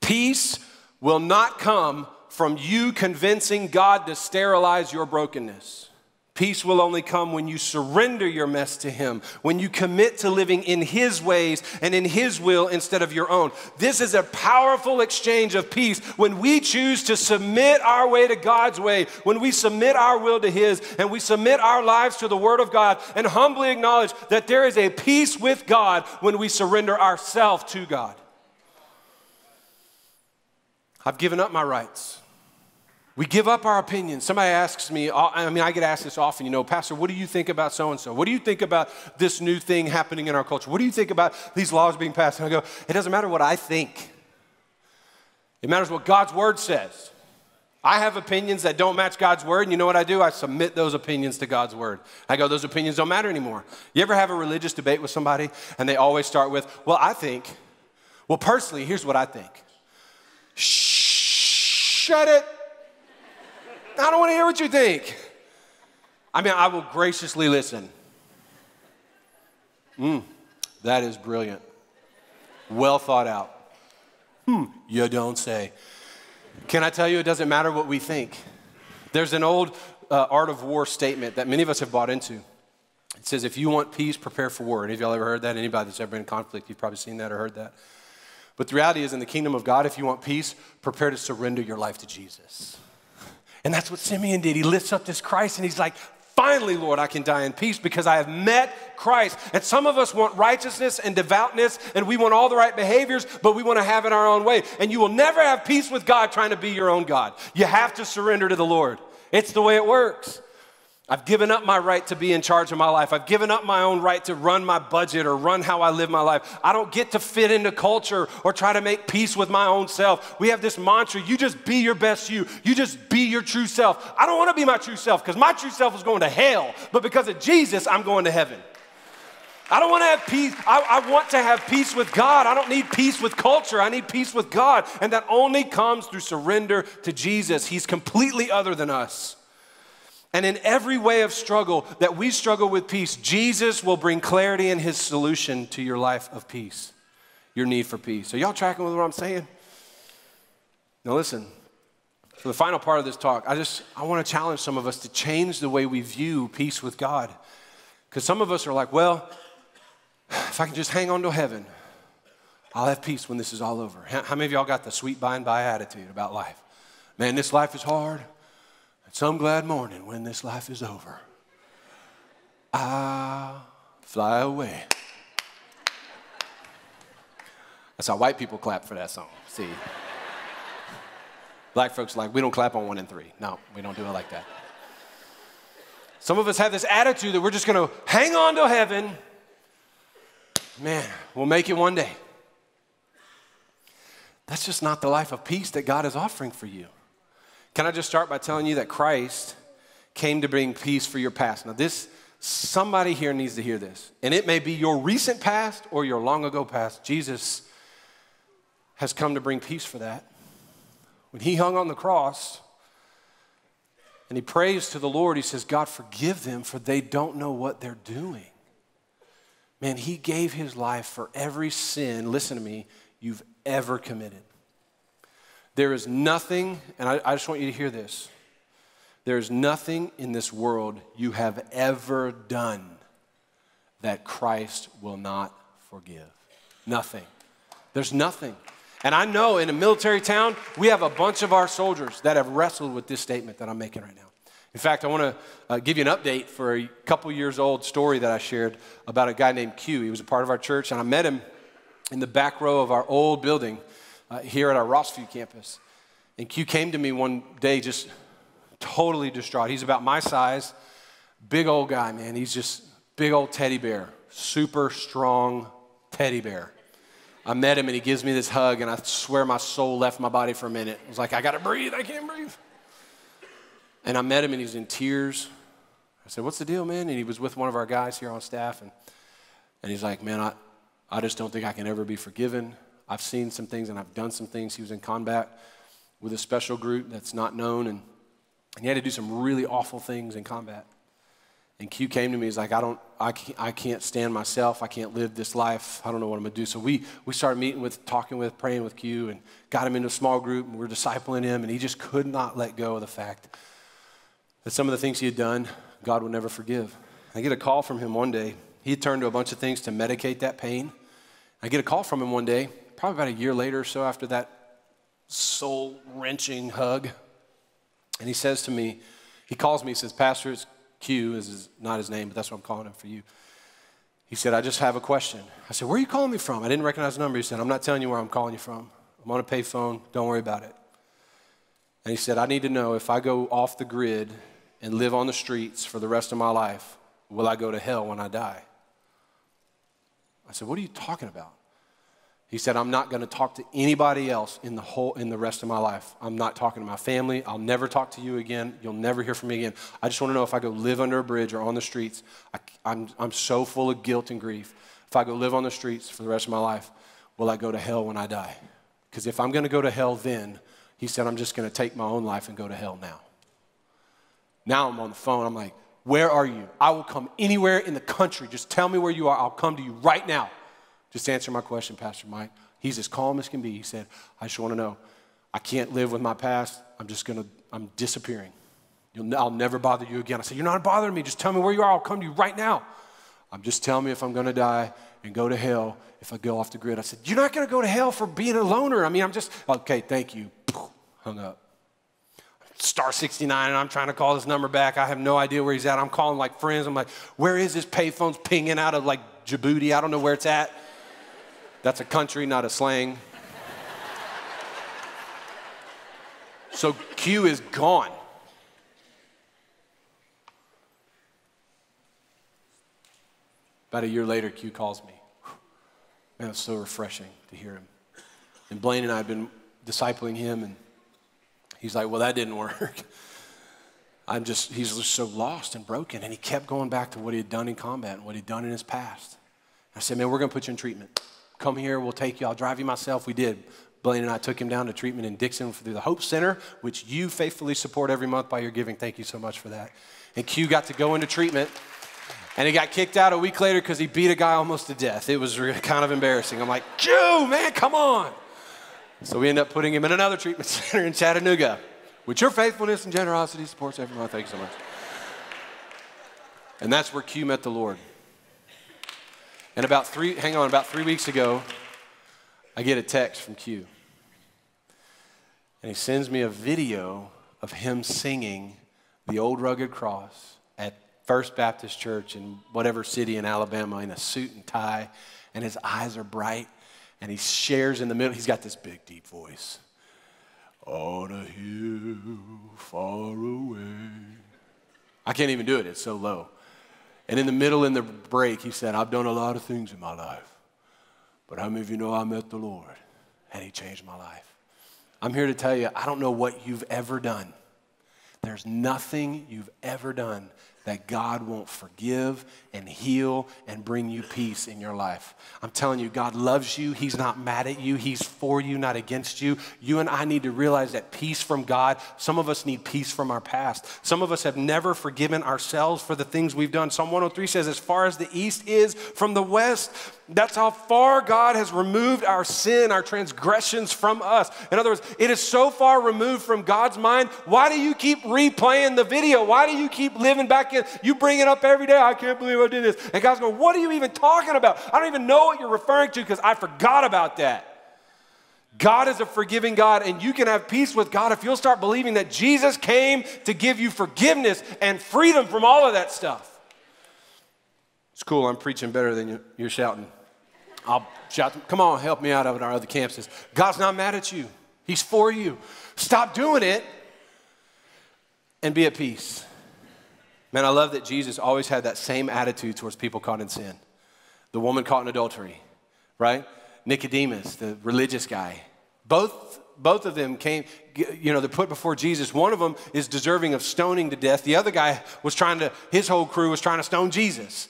Peace will not come from you convincing God to sterilize your brokenness. Peace will only come when you surrender your mess to Him, when you commit to living in His ways and in His will instead of your own. This is a powerful exchange of peace when we choose to submit our way to God's way, when we submit our will to His, and we submit our lives to the Word of God, and humbly acknowledge that there is a peace with God when we surrender ourselves to God. I've given up my rights. We give up our opinions. Somebody asks me, uh, I mean, I get asked this often, you know, Pastor, what do you think about so and so? What do you think about this new thing happening in our culture? What do you think about these laws being passed? And I go, it doesn't matter what I think, it matters what God's word says. I have opinions that don't match God's word, and you know what I do? I submit those opinions to God's word. I go, those opinions don't matter anymore. You ever have a religious debate with somebody, and they always start with, well, I think, well, personally, here's what I think. Shut it. I don't want to hear what you think. I mean, I will graciously listen. Mm, that is brilliant. Well thought out. Hmm, you don't say. Can I tell you, it doesn't matter what we think. There's an old uh, art of war statement that many of us have bought into. It says, if you want peace, prepare for war. Any of y'all ever heard that? Anybody that's ever been in conflict, you've probably seen that or heard that. But the reality is, in the kingdom of God, if you want peace, prepare to surrender your life to Jesus. And that's what Simeon did. He lifts up this Christ and he's like, Finally, Lord, I can die in peace because I have met Christ. And some of us want righteousness and devoutness and we want all the right behaviors, but we want to have it our own way. And you will never have peace with God trying to be your own God. You have to surrender to the Lord. It's the way it works. I've given up my right to be in charge of my life. I've given up my own right to run my budget or run how I live my life. I don't get to fit into culture or try to make peace with my own self. We have this mantra you just be your best you. You just be your true self. I don't want to be my true self because my true self is going to hell, but because of Jesus, I'm going to heaven. I don't want to have peace. I, I, want to have peace with God. I don't need peace with culture. I need peace with God. And that only comes through surrender to Jesus. He's completely other than us. And in every way of struggle that we struggle with peace, Jesus will bring clarity in his solution to your life of peace, your need for peace. Are y'all tracking with what I'm saying? Now, listen, For the final part of this talk, I just I want to challenge some of us to change the way we view peace with God. Because some of us are like, well, if I can just hang on to heaven, I'll have peace when this is all over. How how many of y'all got the sweet by and by attitude about life? Man, this life is hard. Some glad morning when this life is over. I'll fly away. That's how white people clap for that song. See? Black folks like, we don't clap on one and three. No, we don't do it like that. Some of us have this attitude that we're just going to hang on to heaven. Man, we'll make it one day. That's just not the life of peace that God is offering for you. Can I just start by telling you that Christ came to bring peace for your past? Now, this, somebody here needs to hear this. And it may be your recent past or your long ago past. Jesus has come to bring peace for that. When he hung on the cross and he prays to the Lord, he says, God, forgive them, for they don't know what they're doing. Man, he gave his life for every sin, listen to me, you've ever committed. There is nothing, and I, I just want you to hear this there is nothing in this world you have ever done that Christ will not forgive. Nothing. There's nothing. And I know in a military town, we have a bunch of our soldiers that have wrestled with this statement that I'm making right now. In fact, I want to uh, give you an update for a couple years old story that I shared about a guy named Q. He was a part of our church, and I met him in the back row of our old building uh, here at our Rossview campus. And Q came to me one day just totally distraught. He's about my size, big old guy, man. He's just big old teddy bear, super strong teddy bear. I met him and he gives me this hug, and I swear my soul left my body for a minute. I was like, I gotta breathe, I can't breathe. And I met him and he was in tears. I said, What's the deal, man? And he was with one of our guys here on staff, and, and he's like, Man, I, I just don't think I can ever be forgiven. I've seen some things and I've done some things. He was in combat with a special group that's not known, and, and he had to do some really awful things in combat. And Q came to me. He's like, I don't, I can't, I can't stand myself. I can't live this life. I don't know what I'm gonna do. So we we started meeting with, talking with, praying with Q, and got him into a small group. And we are discipling him, and he just could not let go of the fact that some of the things he had done, God would never forgive. I get a call from him one day. He turned to a bunch of things to medicate that pain. I get a call from him one day, probably about a year later or so after that soul wrenching hug. And he says to me, he calls me, he says, Pastor, it's Q, is not his name, but that's what I'm calling him for you. He said, I just have a question. I said, Where are you calling me from? I didn't recognize the number. He said, I'm not telling you where I'm calling you from. I'm on a payphone. Don't worry about it. And he said, I need to know if I go off the grid and live on the streets for the rest of my life, will I go to hell when I die? I said, What are you talking about? He said, I'm not going to talk to anybody else in the whole in the rest of my life. I'm not talking to my family. I'll never talk to you again. You'll never hear from me again. I just want to know if I go live under a bridge or on the streets. I, I'm, I'm so full of guilt and grief. If I go live on the streets for the rest of my life, will I go to hell when I die? Because if I'm going to go to hell then, he said, I'm just going to take my own life and go to hell now. Now I'm on the phone. I'm like, where are you? I will come anywhere in the country. Just tell me where you are. I'll come to you right now. Just answer my question, Pastor Mike. He's as calm as can be. He said, I just want to know, I can't live with my past. I'm just going to, I'm disappearing. You'll, I'll never bother you again. I said, You're not bothering me. Just tell me where you are. I'll come to you right now. I'm just telling me if I'm going to die and go to hell if I go off the grid. I said, You're not going to go to hell for being a loner. I mean, I'm just, okay, thank you. Hung up. Star 69, and I'm trying to call this number back. I have no idea where he's at. I'm calling like friends. I'm like, Where is this payphone's pinging out of like Djibouti? I don't know where it's at. That's a country, not a slang. So Q is gone. About a year later, Q calls me. Man, it's so refreshing to hear him. And Blaine and I have been discipling him, and he's like, Well, that didn't work. *laughs* I'm just, he's just so lost and broken. And he kept going back to what he had done in combat and what he'd done in his past. I said, Man, we're going to put you in treatment. Come here, we'll take you. I'll drive you myself. We did. Blaine and I took him down to treatment in Dickson through the Hope Center, which you faithfully support every month by your giving. Thank you so much for that. And Q got to go into treatment, and he got kicked out a week later because he beat a guy almost to death. It was kind of embarrassing. I'm like, Q, man, come on. So we end up putting him in another treatment *laughs* center in Chattanooga which your faithfulness and generosity supports everyone. Thank you so much. And that's where Q met the Lord. And about three, hang on, about three weeks ago, I get a text from Q. And he sends me a video of him singing the old rugged cross at First Baptist Church in whatever city in Alabama in a suit and tie. And his eyes are bright. And he shares in the middle. He's got this big, deep voice. On a hill far away. I can't even do it, it's so low. And in the middle, in the break, he said, I've done a lot of things in my life. But how many of you know I met the Lord and he changed my life? I'm here to tell you, I don't know what you've ever done. There's nothing you've ever done that God won't forgive and heal and bring you peace in your life. I'm telling you, God loves you. He's not mad at you. He's for you, not against you. You and I need to realize that peace from God, some of us need peace from our past. Some of us have never forgiven ourselves for the things we've done. Psalm 103 says, as far as the east is from the west, that's how far God has removed our sin, our transgressions from us. In other words, it is so far removed from God's mind. Why do you keep replaying the video? Why do you keep living back You bring it up every day. I can't believe I did this. And God's going, What are you even talking about? I don't even know what you're referring to because I forgot about that. God is a forgiving God, and you can have peace with God if you'll start believing that Jesus came to give you forgiveness and freedom from all of that stuff. It's cool. I'm preaching better than you, you're shouting. I'll shout, come on, help me out of our other campuses. God's not mad at you, He's for you. Stop doing it and be at peace. Man, I love that Jesus always had that same attitude towards people caught in sin. The woman caught in adultery, right? Nicodemus, the religious guy. Both, both of them came, you know, they're put before Jesus. One of them is deserving of stoning to death. The other guy was trying to, his whole crew was trying to stone Jesus.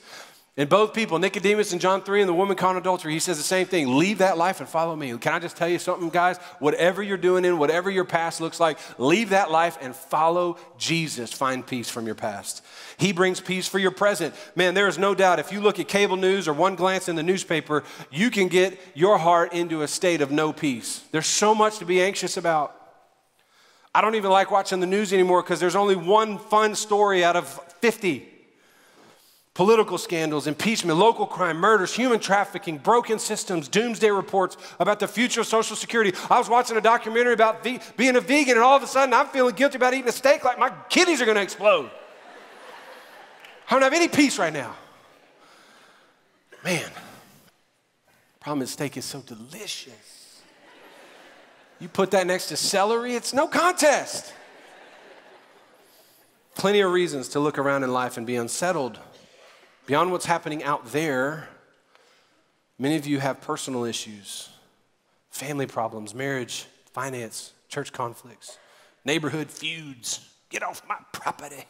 And both people, Nicodemus and John 3 and the woman caught in adultery, he says the same thing leave that life and follow me. Can I just tell you something, guys? Whatever you're doing in, whatever your past looks like, leave that life and follow Jesus. Find peace from your past. He brings peace for your present. Man, there is no doubt if you look at cable news or one glance in the newspaper, you can get your heart into a state of no peace. There's so much to be anxious about. I don't even like watching the news anymore because there's only one fun story out of 50 political scandals, impeachment, local crime, murders, human trafficking, broken systems, doomsday reports about the future of Social Security. I was watching a documentary about ve- being a vegan, and all of a sudden I'm feeling guilty about eating a steak like my kidneys are going to explode. I don't have any peace right now. Man, problem is, steak is so delicious. You put that next to celery, it's no contest. Plenty of reasons to look around in life and be unsettled. Beyond what's happening out there, many of you have personal issues, family problems, marriage, finance, church conflicts, neighborhood feuds. Get off my property.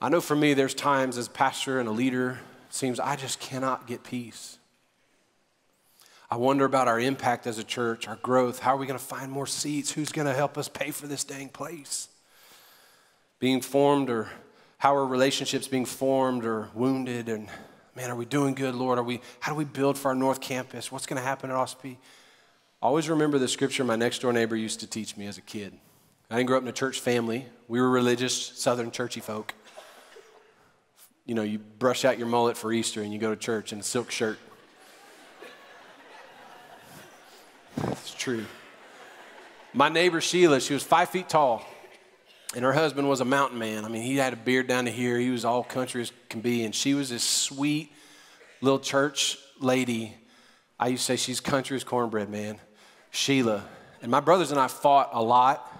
I know for me, there's times as a pastor and a leader, seems I just cannot get peace. I wonder about our impact as a church, our growth. How are we going to find more seats? Who's going to help us pay for this dang place? Being formed or how are relationships being formed or wounded? And man, are we doing good, Lord? Are we, how do we build for our North Campus? What's going to happen at Austin Peay? Always remember the scripture my next door neighbor used to teach me as a kid. I didn't grow up in a church family. We were religious, southern churchy folk. You know, you brush out your mullet for Easter and you go to church in a silk shirt. It's true. My neighbor Sheila, she was five feet tall. And her husband was a mountain man. I mean, he had a beard down to here. He was all country as can be. And she was this sweet little church lady. I used to say she's country as cornbread, man. Sheila. And my brothers and I fought a lot.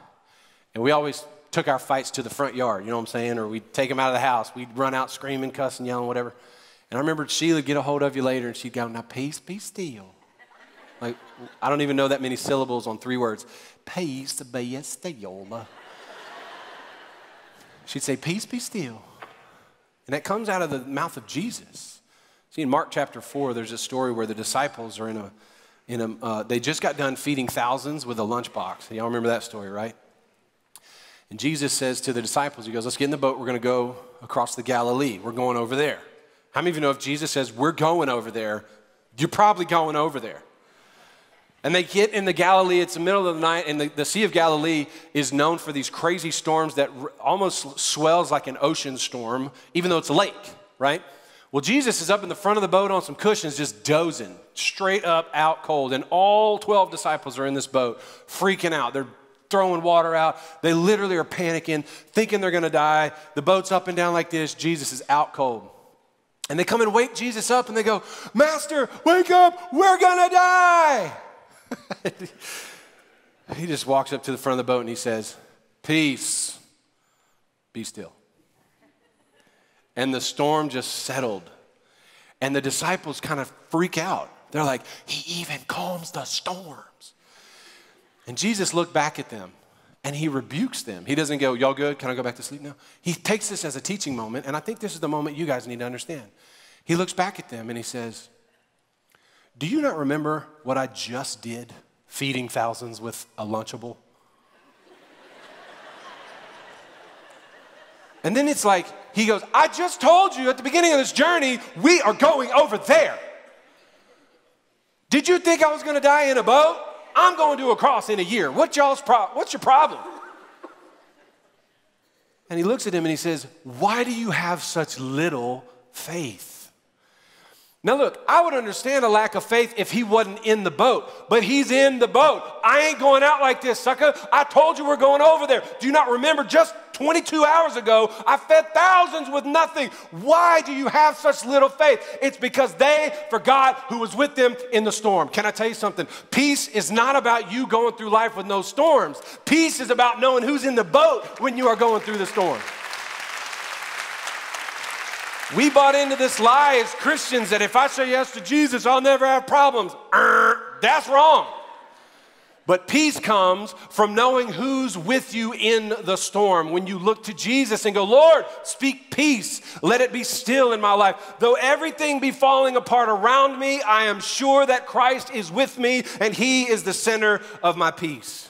And we always took our fights to the front yard, you know what I'm saying? Or we'd take them out of the house. We'd run out screaming, cussing, yelling, whatever. And I remember Sheila get a hold of you later and she'd go, Now, peace, be still. Like, I don't even know that many syllables on three words. Peace, be still. She'd say, Peace be still. And that comes out of the mouth of Jesus. See, in Mark chapter 4, there's a story where the disciples are in a, in a uh, they just got done feeding thousands with a lunchbox. Y'all remember that story, right? And Jesus says to the disciples, He goes, Let's get in the boat. We're going to go across the Galilee. We're going over there. How many of you know if Jesus says, We're going over there, you're probably going over there? And they get in the Galilee, it's the middle of the night, and the, the Sea of Galilee is known for these crazy storms that r- almost swells like an ocean storm, even though it's a lake, right? Well, Jesus is up in the front of the boat on some cushions, just dozing, straight up out cold. And all 12 disciples are in this boat, freaking out. They're throwing water out. They literally are panicking, thinking they're gonna die. The boat's up and down like this. Jesus is out cold. And they come and wake Jesus up and they go, Master, wake up, we're gonna die. *laughs* he just walks up to the front of the boat and he says, Peace, be still. And the storm just settled. And the disciples kind of freak out. They're like, He even calms the storms. And Jesus looked back at them and he rebukes them. He doesn't go, Y'all good? Can I go back to sleep now? He takes this as a teaching moment. And I think this is the moment you guys need to understand. He looks back at them and he says, Do you not remember what I just did feeding thousands with a Lunchable? And then it's like, he goes, I just told you at the beginning of this journey, we are going over there. Did you think I was gonna die in a boat? I'm going to a cross in a year. What y'all's pro- what's your problem? And he looks at him and he says, Why do you have such little faith? Now, look, I would understand a lack of faith if he wasn't in the boat, but he's in the boat. I ain't going out like this, sucker. I told you we're going over there. Do you not remember just 22 hours ago, I fed thousands with nothing? Why do you have such little faith? It's because they forgot who was with them in the storm. Can I tell you something? Peace is not about you going through life with no storms, peace is about knowing who's in the boat when you are going through the storm. We bought into this lie as Christians that if I say yes to Jesus, I'll never have problems. Er, that's wrong. But peace comes from knowing who's with you in the storm. When you look to Jesus and go, Lord, speak peace. Let it be still in my life. Though everything be falling apart around me, I am sure that Christ is with me and he is the center of my peace.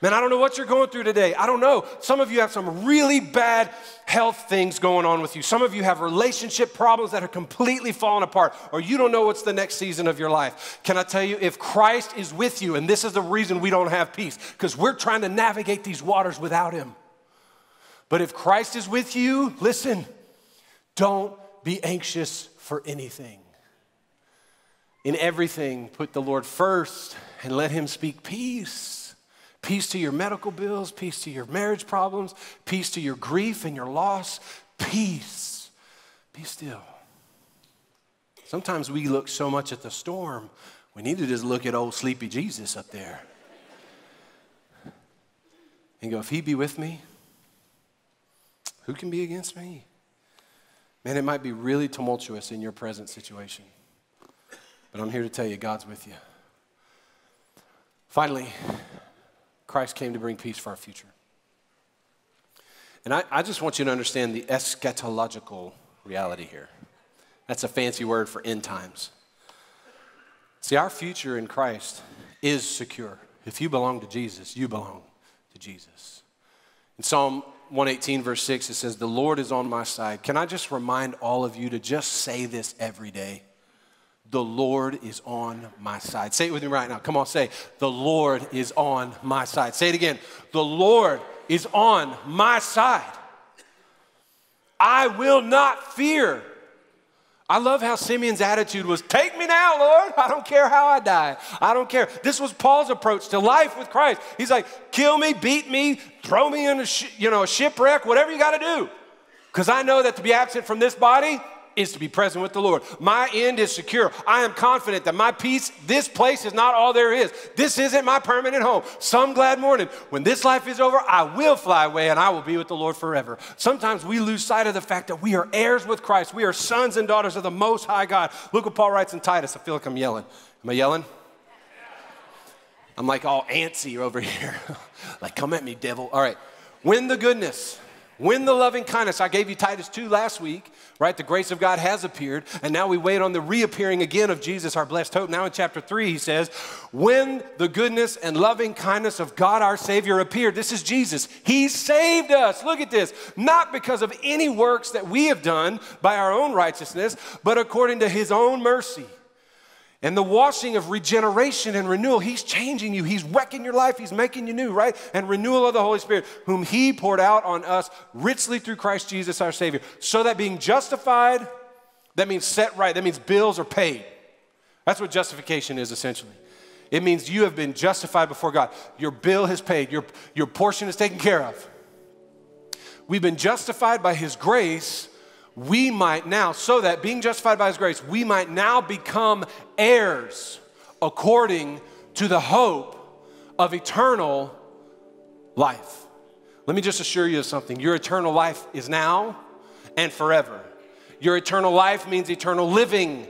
Man, I don't know what you're going through today. I don't know. Some of you have some really bad health things going on with you. Some of you have relationship problems that are completely falling apart, or you don't know what's the next season of your life. Can I tell you, if Christ is with you, and this is the reason we don't have peace, because we're trying to navigate these waters without Him. But if Christ is with you, listen, don't be anxious for anything. In everything, put the Lord first and let Him speak peace. Peace to your medical bills, peace to your marriage problems, peace to your grief and your loss. Peace. Be still. Sometimes we look so much at the storm, we need to just look at old sleepy Jesus up there and go, if he be with me, who can be against me? Man, it might be really tumultuous in your present situation, but I'm here to tell you God's with you. Finally, Christ came to bring peace for our future. And I, I, just want you to understand the eschatological reality here. That's a fancy word for end times. See, our future in Christ is secure. If you belong to Jesus, you belong to Jesus. In Psalm 118, verse 6, it says, The Lord is on my side. Can I just remind all of you to just say this every day? The Lord is on my side. Say it with me right now. Come on, say, The Lord is on my side. Say it again. The Lord is on my side. I will not fear. I love how Simeon's attitude was take me now, Lord. I don't care how I die. I don't care. This was Paul's approach to life with Christ. He's like, kill me, beat me, throw me in a, you know, a shipwreck, whatever you got to do. Because I know that to be absent from this body is to be present with the Lord. My end is secure. I am confident that my peace, this place is not all there is. This isn't my permanent home. Some glad morning, when this life is over, I will fly away and I will be with the Lord forever. Sometimes we lose sight of the fact that we are heirs with Christ. We are sons and daughters of the Most High God. Look what Paul writes in Titus. I feel like I'm yelling. Am I yelling? I'm like all antsy over here. *laughs* like, come at me, devil. All right. When the goodness, when the loving kindness, I gave you Titus 2 last week, right? The grace of God has appeared, and now we wait on the reappearing again of Jesus, our blessed hope. Now in chapter 3, he says, When the goodness and loving kindness of God our Savior appeared, this is Jesus. He saved us. Look at this. Not because of any works that we have done by our own righteousness, but according to his own mercy. And the washing of regeneration and renewal, He's changing you. He's wrecking your life. He's making you new, right? And renewal of the Holy Spirit, whom He poured out on us richly through Christ Jesus our Savior. So that being justified, that means set right, that means bills are paid. That's what justification is essentially. It means you have been justified before God. Your bill is paid, your, your portion is taken care of. We've been justified by His grace. We might now, so that being justified by His grace, we might now become heirs according to the hope of eternal life. Let me just assure you of something your eternal life is now and forever. Your eternal life means eternal living.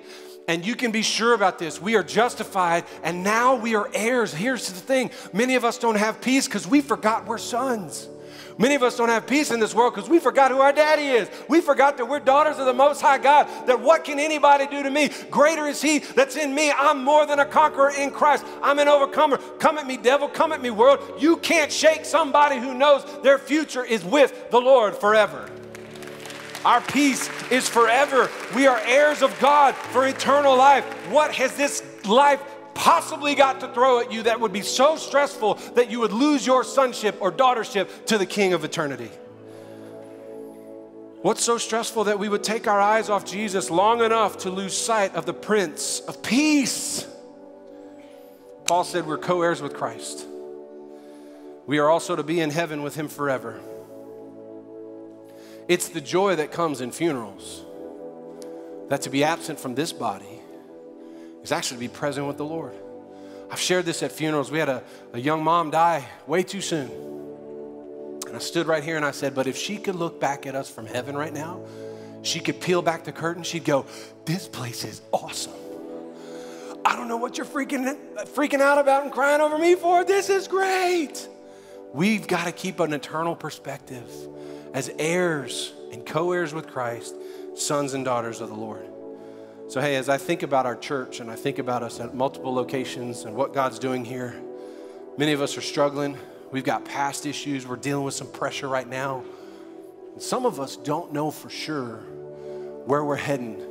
And you can be sure about this. We are justified and now we are heirs. Here's the thing many of us don't have peace because we forgot we're sons. Many of us don't have peace in this world because we forgot who our daddy is. We forgot that we're daughters of the Most High God, that what can anybody do to me? Greater is He that's in me. I'm more than a conqueror in Christ. I'm an overcomer. Come at me, devil. Come at me, world. You can't shake somebody who knows their future is with the Lord forever. Our peace is forever. We are heirs of God for eternal life. What has this life possibly got to throw at you that would be so stressful that you would lose your sonship or daughtership to the King of eternity? What's so stressful that we would take our eyes off Jesus long enough to lose sight of the Prince of Peace? Paul said we're co heirs with Christ. We are also to be in heaven with him forever. It's the joy that comes in funerals that to be absent from this body is actually to be present with the Lord. I've shared this at funerals. We had a, a young mom die way too soon. And I stood right here and I said, But if she could look back at us from heaven right now, she could peel back the curtain, she'd go, This place is awesome. I don't know what you're freaking, freaking out about and crying over me for. This is great. We've got to keep an eternal perspective as heirs and co heirs with Christ, sons and daughters of the Lord. So, hey, as I think about our church and I think about us at multiple locations and what God's doing here, many of us are struggling. We've got past issues. We're dealing with some pressure right now. And some of us don't know for sure where we're heading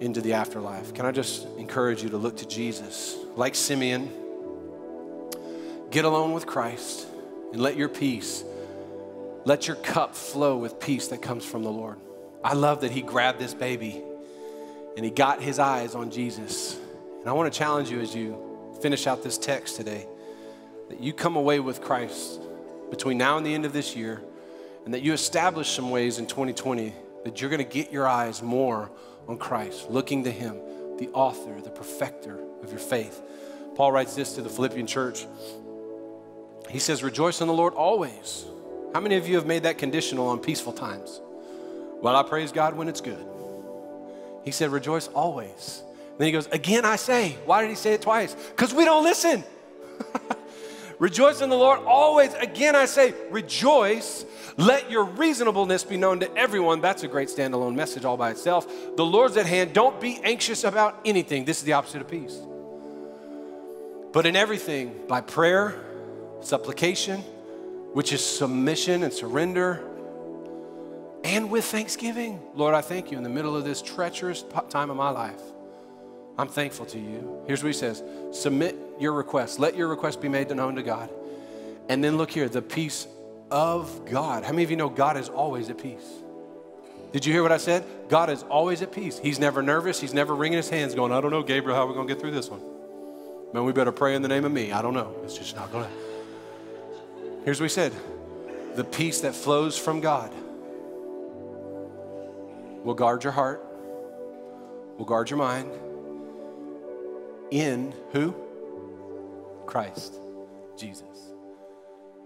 into the afterlife. Can I just encourage you to look to Jesus? Like Simeon, get alone with Christ and let your peace, let your cup flow with peace that comes from the Lord. I love that he grabbed this baby and he got his eyes on Jesus. And I want to challenge you as you finish out this text today that you come away with Christ between now and the end of this year, and that you establish some ways in 2020 that you're going to get your eyes more on Christ, looking to him, the author, the perfecter of your faith. Paul writes this to the Philippian church. He says, Rejoice in the Lord always. How many of you have made that conditional on peaceful times? Well, I praise God when it's good. He said, Rejoice always. Then he goes, Again, I say. Why did he say it twice? Because we don't listen. *laughs* rejoice in the Lord always. Again, I say, Rejoice. Let your reasonableness be known to everyone. That's a great standalone message all by itself. The Lord's at hand. Don't be anxious about anything. This is the opposite of peace. But in everything, by prayer, supplication, which is submission and surrender, and with thanksgiving. Lord, I thank you in the middle of this treacherous time of my life. I'm thankful to you. Here's what he says Submit your request. Let your request be made known to God. And then look here, the peace of God. How many of you know God is always at peace? Did you hear what I said? God is always at peace. He's never nervous. He's never wringing his hands going, I don't know, Gabriel, how are we going to get through this one? Man, we better pray in the name of me. I don't know. It's just not going to. Here's what he said the peace that flows from God will guard your heart, will guard your mind in who? Christ, Jesus.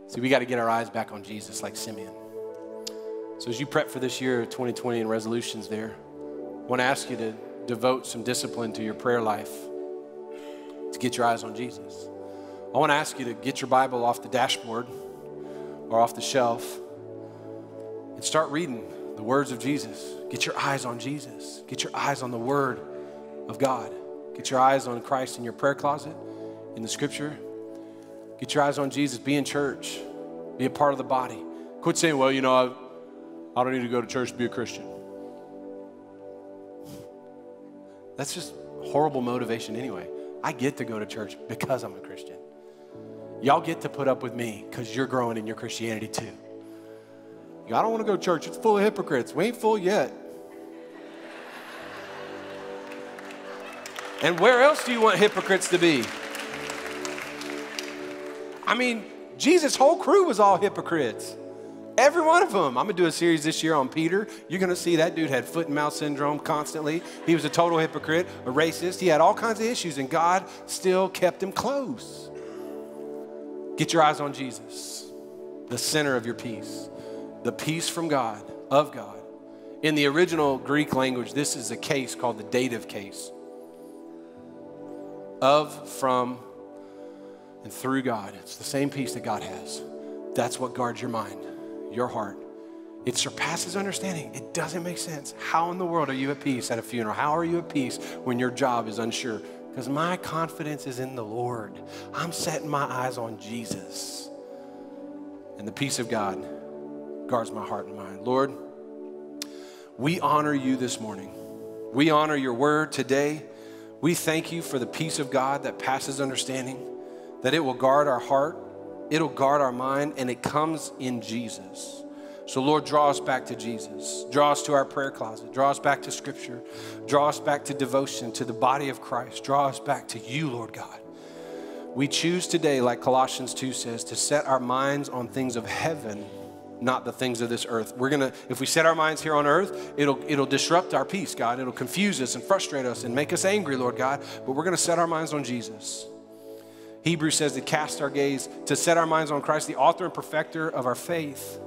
See, we got to get our eyes back on Jesus like Simeon. So as you prep for this year 2020 and resolutions there, I want to ask you to devote some discipline to your prayer life to get your eyes on Jesus. I want to ask you to get your Bible off the dashboard or off the shelf and start reading the words of Jesus. Get your eyes on Jesus. Get your eyes on the Word of God. Get your eyes on Christ in your prayer closet, in the Scripture. Get your eyes on Jesus. Be in church. Be a part of the body. Quit saying, well, you know, I, I don't need to go to church to be a Christian. That's just horrible motivation anyway. I get to go to church because I'm a Christian. Y'all get to put up with me because you're growing in your Christianity too. I don't want to go to church. It's full of hypocrites. We ain't full yet. And where else do you want hypocrites to be? I mean, Jesus' whole crew was all hypocrites. Every one of them. I'm gonna do a series this year on Peter. You're gonna see that dude had foot and mouth syndrome constantly. He was a total hypocrite, a racist. He had all kinds of issues, and God still kept him close. Get your eyes on Jesus, the center of your peace, the peace from God, of God. In the original Greek language, this is a case called the dative case of, from, and through God. It's the same peace that God has. That's what guards your mind, your heart. It surpasses understanding. It doesn't make sense. How in the world are you at peace at a funeral? How are you at peace when your job is unsure? Because my confidence is in the Lord. I'm setting my eyes on Jesus. And the peace of God guards my heart and mind. Lord, we honor you this morning. We honor your word today. We thank you for the peace of God that passes understanding, that it will guard our heart, it'll guard our mind, and it comes in Jesus. So, Lord, draw us back to Jesus. Draw us to our prayer closet. Draw us back to Scripture. Draw us back to devotion, to the body of Christ. Draw us back to you, Lord God. We choose today, like Colossians 2 says, to set our minds on things of heaven, not the things of this earth. We're gonna, if we set our minds here on earth, it'll it'll disrupt our peace, God. It'll confuse us and frustrate us and make us angry, Lord God. But we're gonna set our minds on Jesus. Hebrews says to cast our gaze, to set our minds on Christ, the author and perfecter of our faith.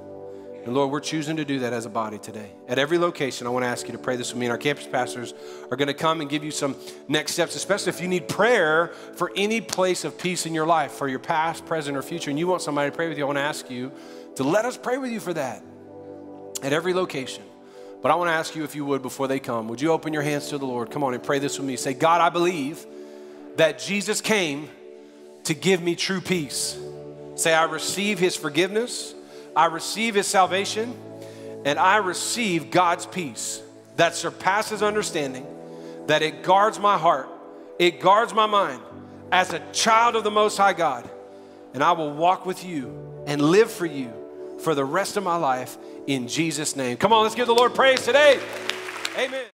And Lord, we're choosing to do that as a body today. At every location, I want to ask you to pray this with me. And our campus pastors are going to come and give you some next steps, especially if you need prayer for any place of peace in your life, for your past, present, or future, and you want somebody to pray with you. I want to ask you to let us pray with you for that at every location. But I want to ask you if you would, before they come, would you open your hands to the Lord? Come on and pray this with me. Say, God, I believe that Jesus came to give me true peace. Say, I receive his forgiveness. I receive his salvation and I receive God's peace that surpasses understanding, that it guards my heart, it guards my mind as a child of the Most High God. And I will walk with you and live for you for the rest of my life in Jesus' name. Come on, let's give the Lord praise today. Amen.